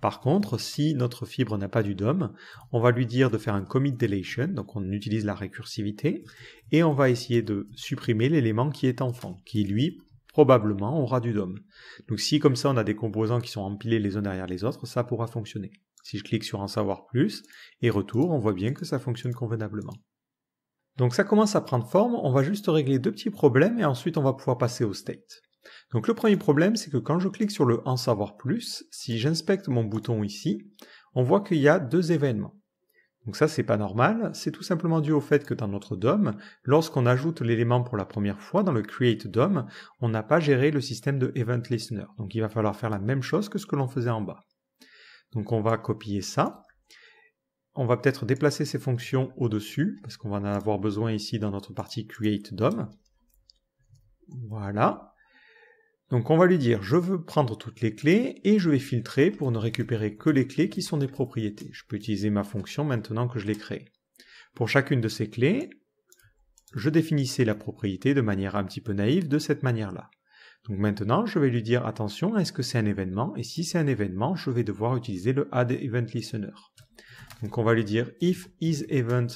Par contre, si notre fibre n'a pas du DOM, on va lui dire de faire un commit deletion, donc on utilise la récursivité, et on va essayer de supprimer l'élément qui est enfant, qui lui probablement aura du DOM. Donc si comme ça on a des composants qui sont empilés les uns derrière les autres, ça pourra fonctionner. Si je clique sur en savoir plus et retour, on voit bien que ça fonctionne convenablement. Donc ça commence à prendre forme, on va juste régler deux petits problèmes et ensuite on va pouvoir passer au state. Donc le premier problème, c'est que quand je clique sur le en savoir plus, si j'inspecte mon bouton ici, on voit qu'il y a deux événements. Donc ça c'est pas normal, c'est tout simplement dû au fait que dans notre DOM, lorsqu'on ajoute l'élément pour la première fois dans le create DOM, on n'a pas géré le système de event listener. Donc il va falloir faire la même chose que ce que l'on faisait en bas. Donc on va copier ça. On va peut-être déplacer ces fonctions au-dessus, parce qu'on va en avoir besoin ici dans notre partie create DOM. Voilà. Donc on va lui dire, je veux prendre toutes les clés et je vais filtrer pour ne récupérer que les clés qui sont des propriétés. Je peux utiliser ma fonction maintenant que je l'ai créée. Pour chacune de ces clés, je définissais la propriété de manière un petit peu naïve de cette manière-là. Donc maintenant, je vais lui dire attention, est-ce que c'est un événement? Et si c'est un événement, je vais devoir utiliser le add event listener. Donc on va lui dire if is event.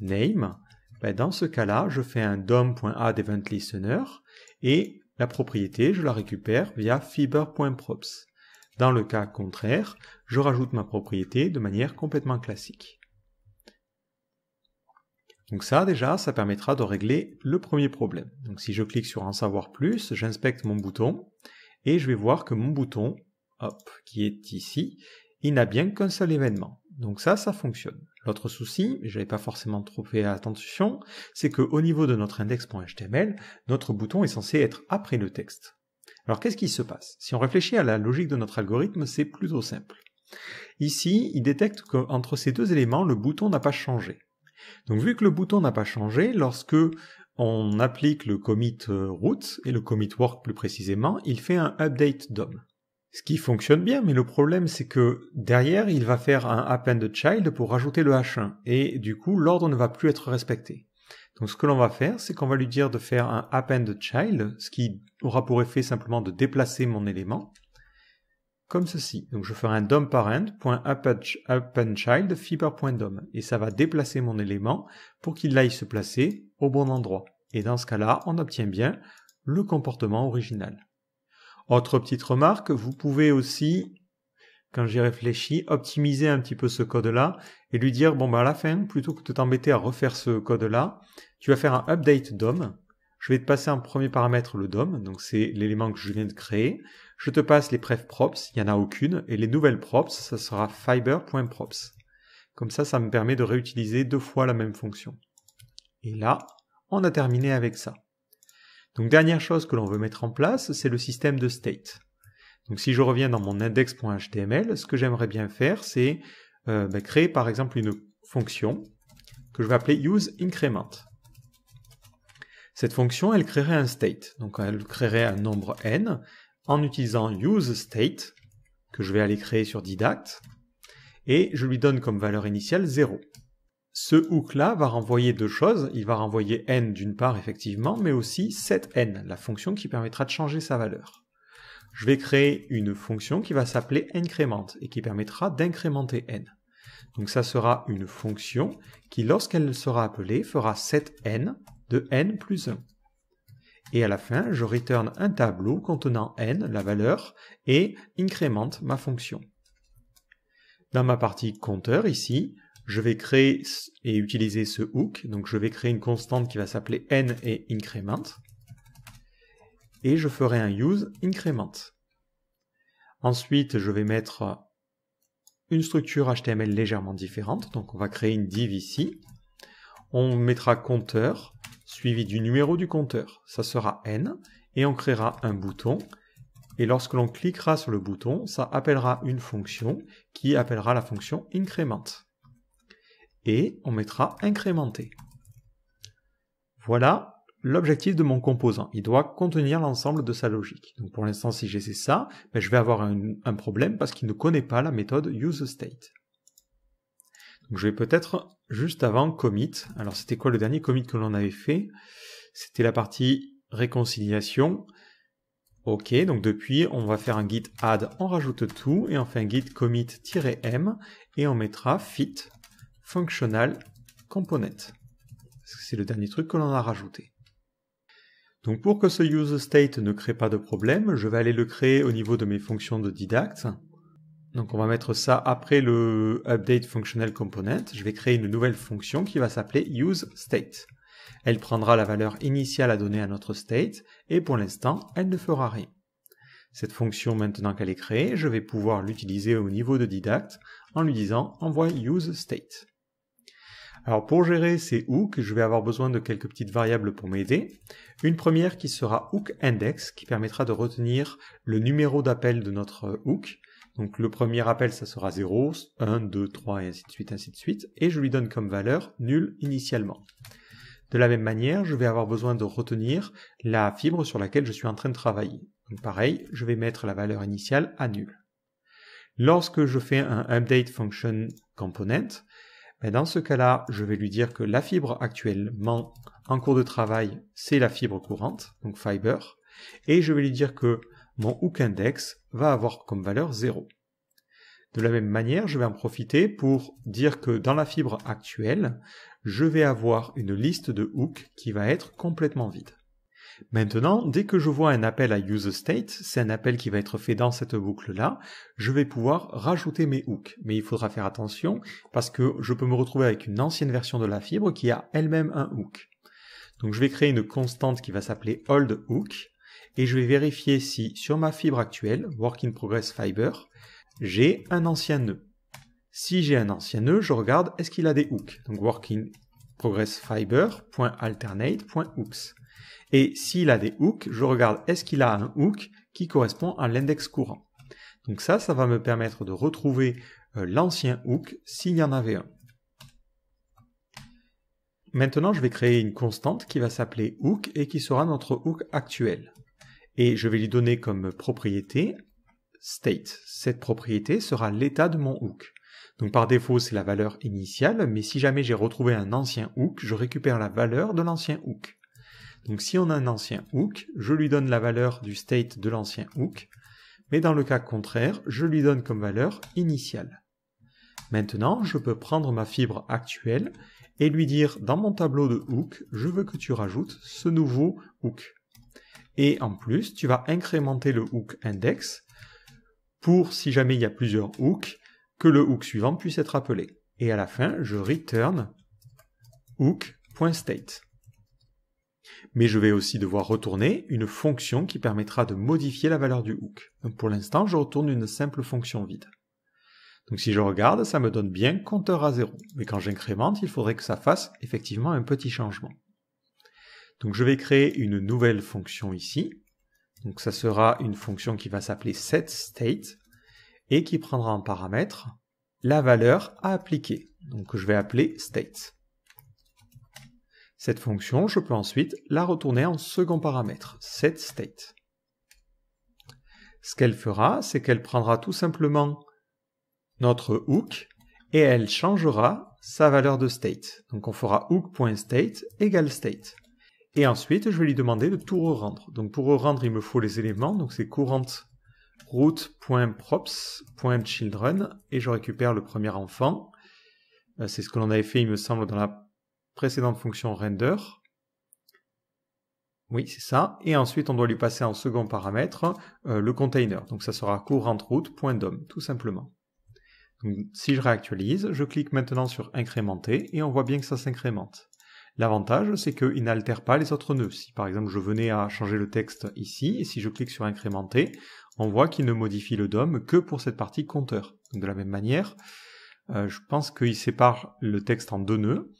Ben, dans ce cas-là, je fais un dom.addEventListener et la propriété, je la récupère via fiber.props. Dans le cas contraire, je rajoute ma propriété de manière complètement classique. Donc ça déjà, ça permettra de régler le premier problème. Donc si je clique sur en savoir plus, j'inspecte mon bouton et je vais voir que mon bouton, hop, qui est ici, il n'a bien qu'un seul événement. Donc ça, ça fonctionne. L'autre souci, je n'avais pas forcément trop fait attention, c'est qu'au niveau de notre index.html, notre bouton est censé être après le texte. Alors qu'est-ce qui se passe? Si on réfléchit à la logique de notre algorithme, c'est plutôt simple. Ici, il détecte qu'entre ces deux éléments, le bouton n'a pas changé. Donc vu que le bouton n'a pas changé, lorsque on applique le commit euh, root et le commit work plus précisément, il fait un update DOM. Ce qui fonctionne bien, mais le problème c'est que derrière il va faire un append child pour rajouter le h1 et du coup l'ordre ne va plus être respecté. Donc ce que l'on va faire, c'est qu'on va lui dire de faire un append child, ce qui aura pour effet simplement de déplacer mon élément comme ceci. Donc je ferai un DOM_PARENT.AppendChild fiber.dom et ça va déplacer mon élément pour qu'il aille se placer au bon endroit. Et dans ce cas-là, on obtient bien le comportement original. Autre petite remarque, vous pouvez aussi, quand j'y réfléchis, optimiser un petit peu ce code-là et lui dire, bon bah à la fin, plutôt que de t'embêter à refaire ce code-là, tu vas faire un update DOM. Je vais te passer en premier paramètre le DOM, donc c'est l'élément que je viens de créer. Je te passe les pref props, il n'y en a aucune, et les nouvelles props, ça sera fiber.props. Comme ça, ça me permet de réutiliser deux fois la même fonction. Et là, on a terminé avec ça. Donc dernière chose que l'on veut mettre en place, c'est le système de state. Donc si je reviens dans mon index.html, ce que j'aimerais bien faire, c'est euh, ben, créer par exemple une fonction que je vais appeler useIncrement. Cette fonction, elle créerait un state. Donc elle créerait un nombre n, en utilisant useState, que je vais aller créer sur Didact, et je lui donne comme valeur initiale 0. Ce hook-là va renvoyer deux choses. Il va renvoyer n d'une part, effectivement, mais aussi setN, la fonction qui permettra de changer sa valeur. Je vais créer une fonction qui va s'appeler increment et qui permettra d'incrémenter n. Donc ça sera une fonction qui, lorsqu'elle sera appelée, fera setN de n plus 1 et à la fin, je return un tableau contenant n, la valeur, et incrémente ma fonction. Dans ma partie compteur ici, je vais créer et utiliser ce hook, donc je vais créer une constante qui va s'appeler n et increment, et je ferai un use increment. Ensuite, je vais mettre une structure HTML légèrement différente, donc on va créer une div ici, on mettra compteur, suivi du numéro du compteur. Ça sera n, et on créera un bouton, et lorsque l'on cliquera sur le bouton, ça appellera une fonction qui appellera la fonction increment. Et on mettra incrémenter. Voilà l'objectif de mon composant. Il doit contenir l'ensemble de sa logique. Donc pour l'instant, si j'essaie ça, ben, je vais avoir un, un problème parce qu'il ne connaît pas la méthode useState. Je vais peut-être juste avant commit. Alors c'était quoi le dernier commit que l'on avait fait? C'était la partie réconciliation. Ok, donc depuis on va faire un git add, on rajoute tout et on fait un git commit-m et on mettra fit functional component. C'est le dernier truc que l'on a rajouté. Donc pour que ce useState ne crée pas de problème, je vais aller le créer au niveau de mes fonctions de Didact. Donc on va mettre ça après le update functional component. Je vais créer une nouvelle fonction qui va s'appeler useState. Elle prendra la valeur initiale à donner à notre state et pour l'instant, elle ne fera rien. Cette fonction, maintenant qu'elle est créée, je vais pouvoir l'utiliser au niveau de Didact en lui disant envoie useState. Alors pour gérer ces hooks, je vais avoir besoin de quelques petites variables pour m'aider. Une première qui sera hookIndex, qui permettra de retenir le numéro d'appel de notre hook donc le premier appel, ça sera 0, 1, 2, 3 et ainsi de suite, ainsi de suite. Et je lui donne comme valeur nul initialement. De la même manière, je vais avoir besoin de retenir la fibre sur laquelle je suis en train de travailler. Donc pareil, je vais mettre la valeur initiale à nul. Lorsque je fais un update function component, ben, dans ce cas-là, je vais lui dire que la fibre actuellement en cours de travail, c'est la fibre courante, donc fiber, et je vais lui dire que mon hook index va avoir comme valeur 0. De la même manière, je vais en profiter pour dire que dans la fibre actuelle, je vais avoir une liste de hooks qui va être complètement vide. Maintenant, dès que je vois un appel à useState, c'est un appel qui va être fait dans cette boucle-là, je vais pouvoir rajouter mes hooks. Mais il faudra faire attention parce que je peux me retrouver avec une ancienne version de la fibre qui a elle-même un hook. Donc je vais créer une constante qui va s'appeler holdHook et je vais vérifier si sur ma fibre actuelle, Work in Progress Fiber, j'ai un ancien nœud. Si j'ai un ancien nœud, je regarde est-ce qu'il a des hooks? Donc Working Progress Fiber.alternate.hooks. Et s'il a des hooks, je regarde est-ce qu'il a un hook qui correspond à l'index courant? Donc ça, ça va me permettre de retrouver euh, l'ancien hook s'il y en avait un. Maintenant, je vais créer une constante qui va s'appeler hook et qui sera notre hook actuel. Et je vais lui donner comme propriété state. Cette propriété sera l'état de mon hook. Donc par défaut, c'est la valeur initiale, mais si jamais j'ai retrouvé un ancien hook, je récupère la valeur de l'ancien hook. Donc si on a un ancien hook, je lui donne la valeur du state de l'ancien hook, mais dans le cas contraire, je lui donne comme valeur initiale. Maintenant, je peux prendre ma fibre actuelle et lui dire dans mon tableau de hook, je veux que tu rajoutes ce nouveau hook. Et en plus, tu vas incrémenter le hook index pour, si jamais il y a plusieurs hooks, que le hook suivant puisse être appelé. Et à la fin, je return hook.state. Mais je vais aussi devoir retourner une fonction qui permettra de modifier la valeur du hook. Pour l'instant, je retourne une simple fonction vide. Donc si je regarde, ça me donne bien compteur à 0. Mais quand j'incrémente, il faudrait que ça fasse effectivement un petit changement. Donc je vais créer une nouvelle fonction ici. Donc ça sera une fonction qui va s'appeler setState et qui prendra en paramètre la valeur à appliquer. Donc je vais appeler state. Cette fonction, je peux ensuite la retourner en second paramètre, setState. Ce qu'elle fera, c'est qu'elle prendra tout simplement notre hook et elle changera sa valeur de state. Donc on fera hook.state égale state. Et ensuite, je vais lui demander de tout re-rendre. Donc pour re-rendre, il me faut les éléments. Donc c'est courant root.props.children et je récupère le premier enfant. Euh, c'est ce que l'on avait fait, il me semble, dans la précédente fonction render. Oui, c'est ça. Et ensuite, on doit lui passer en second paramètre euh, le container. Donc ça sera courantRoot.dom, tout simplement si je réactualise, je clique maintenant sur incrémenter et on voit bien que ça s'incrémente. L'avantage, c'est qu'il n'altère pas les autres nœuds. Si par exemple je venais à changer le texte ici, et si je clique sur incrémenter, on voit qu'il ne modifie le DOM que pour cette partie compteur. de la même manière, euh, je pense qu'il sépare le texte en deux nœuds.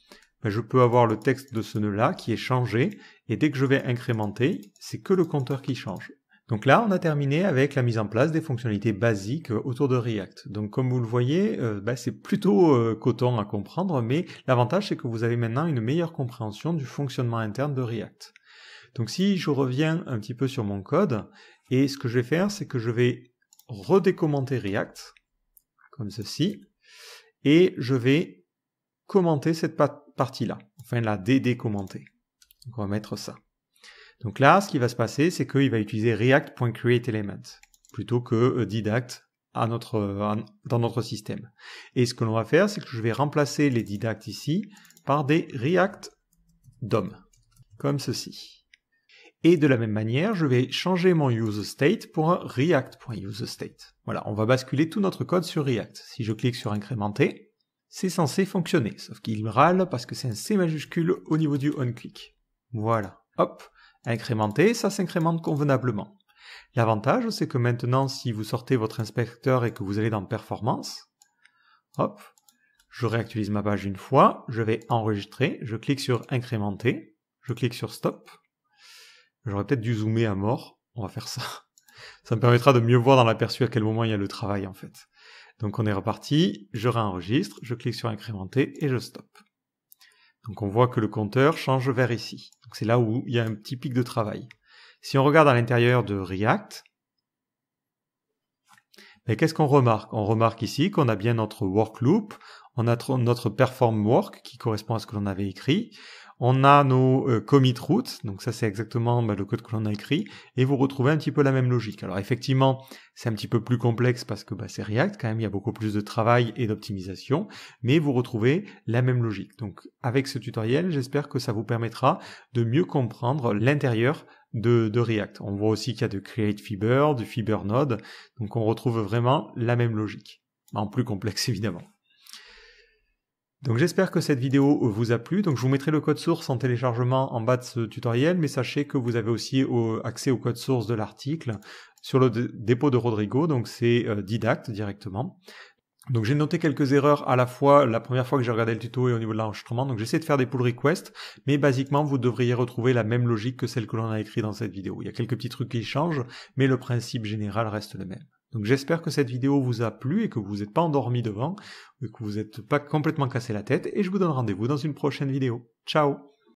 je peux avoir le texte de ce nœud-là qui est changé, et dès que je vais incrémenter, c'est que le compteur qui change. Donc là, on a terminé avec la mise en place des fonctionnalités basiques autour de React. Donc comme vous le voyez, euh, bah, c'est plutôt euh, coton à comprendre, mais l'avantage c'est que vous avez maintenant une meilleure compréhension du fonctionnement interne de React. Donc si je reviens un petit peu sur mon code, et ce que je vais faire, c'est que je vais redécommenter React, comme ceci, et je vais commenter cette partie-là, enfin la dédécommenter. Donc on va mettre ça. Donc là, ce qui va se passer, c'est qu'il va utiliser react.createElement plutôt que euh, didact notre, dans notre système. Et ce que l'on va faire, c'est que je vais remplacer les didacts ici par des react DOM, comme ceci. Et de la même manière, je vais changer mon useState pour un react.useState. Voilà, on va basculer tout notre code sur React. Si je clique sur incrémenter, c'est censé fonctionner, sauf qu'il râle parce que c'est un C majuscule au niveau du onClick. Voilà, hop, incrémenter, ça s'incrémente convenablement. L'avantage, c'est que maintenant, si vous sortez votre inspecteur et que vous allez dans Performance, hop, je réactualise ma page une fois, je vais enregistrer, je clique sur incrémenter, je clique sur stop. J'aurais peut-être dû zoomer à mort, on va faire ça. Ça me permettra de mieux voir dans l'aperçu à quel moment il y a le travail en fait. Donc on est reparti, je réenregistre, je clique sur incrémenter et je stoppe. Donc on voit que le compteur change vers ici. c'est là où il y a un petit pic de travail. Si on regarde à l'intérieur de React, mais qu'est-ce qu'on remarque? On remarque ici qu'on a bien notre work loop, on a notre perform work qui correspond à ce que l'on avait écrit, on a nos euh, commit routes, donc ça c'est exactement bah, le code que l'on a écrit, et vous retrouvez un petit peu la même logique. Alors effectivement, c'est un petit peu plus complexe parce que bah, c'est React, quand même il y a beaucoup plus de travail et d'optimisation, mais vous retrouvez la même logique. Donc avec ce tutoriel, j'espère que ça vous permettra de mieux comprendre l'intérieur de, de React. On voit aussi qu'il y a de Create Fiber, du Fiber Node, donc on retrouve vraiment la même logique, en plus complexe évidemment. Donc j'espère que cette vidéo vous a plu. Donc je vous mettrai le code source en téléchargement en bas de ce tutoriel, mais sachez que vous avez aussi accès au code source de l'article sur le dépôt de Rodrigo, donc c'est euh, Didacte directement. Donc j'ai noté quelques erreurs à la fois la première fois que j'ai regardé le tuto et au niveau de l'enregistrement. Donc j'essaie de faire des pull requests, mais basiquement vous devriez retrouver la même logique que celle que l'on a écrit dans cette vidéo. Il y a quelques petits trucs qui changent, mais le principe général reste le même. Donc j'espère que cette vidéo vous a plu et que vous n'êtes pas endormi devant, et que vous n'êtes pas complètement cassé la tête, et je vous donne rendez-vous dans une prochaine vidéo. Ciao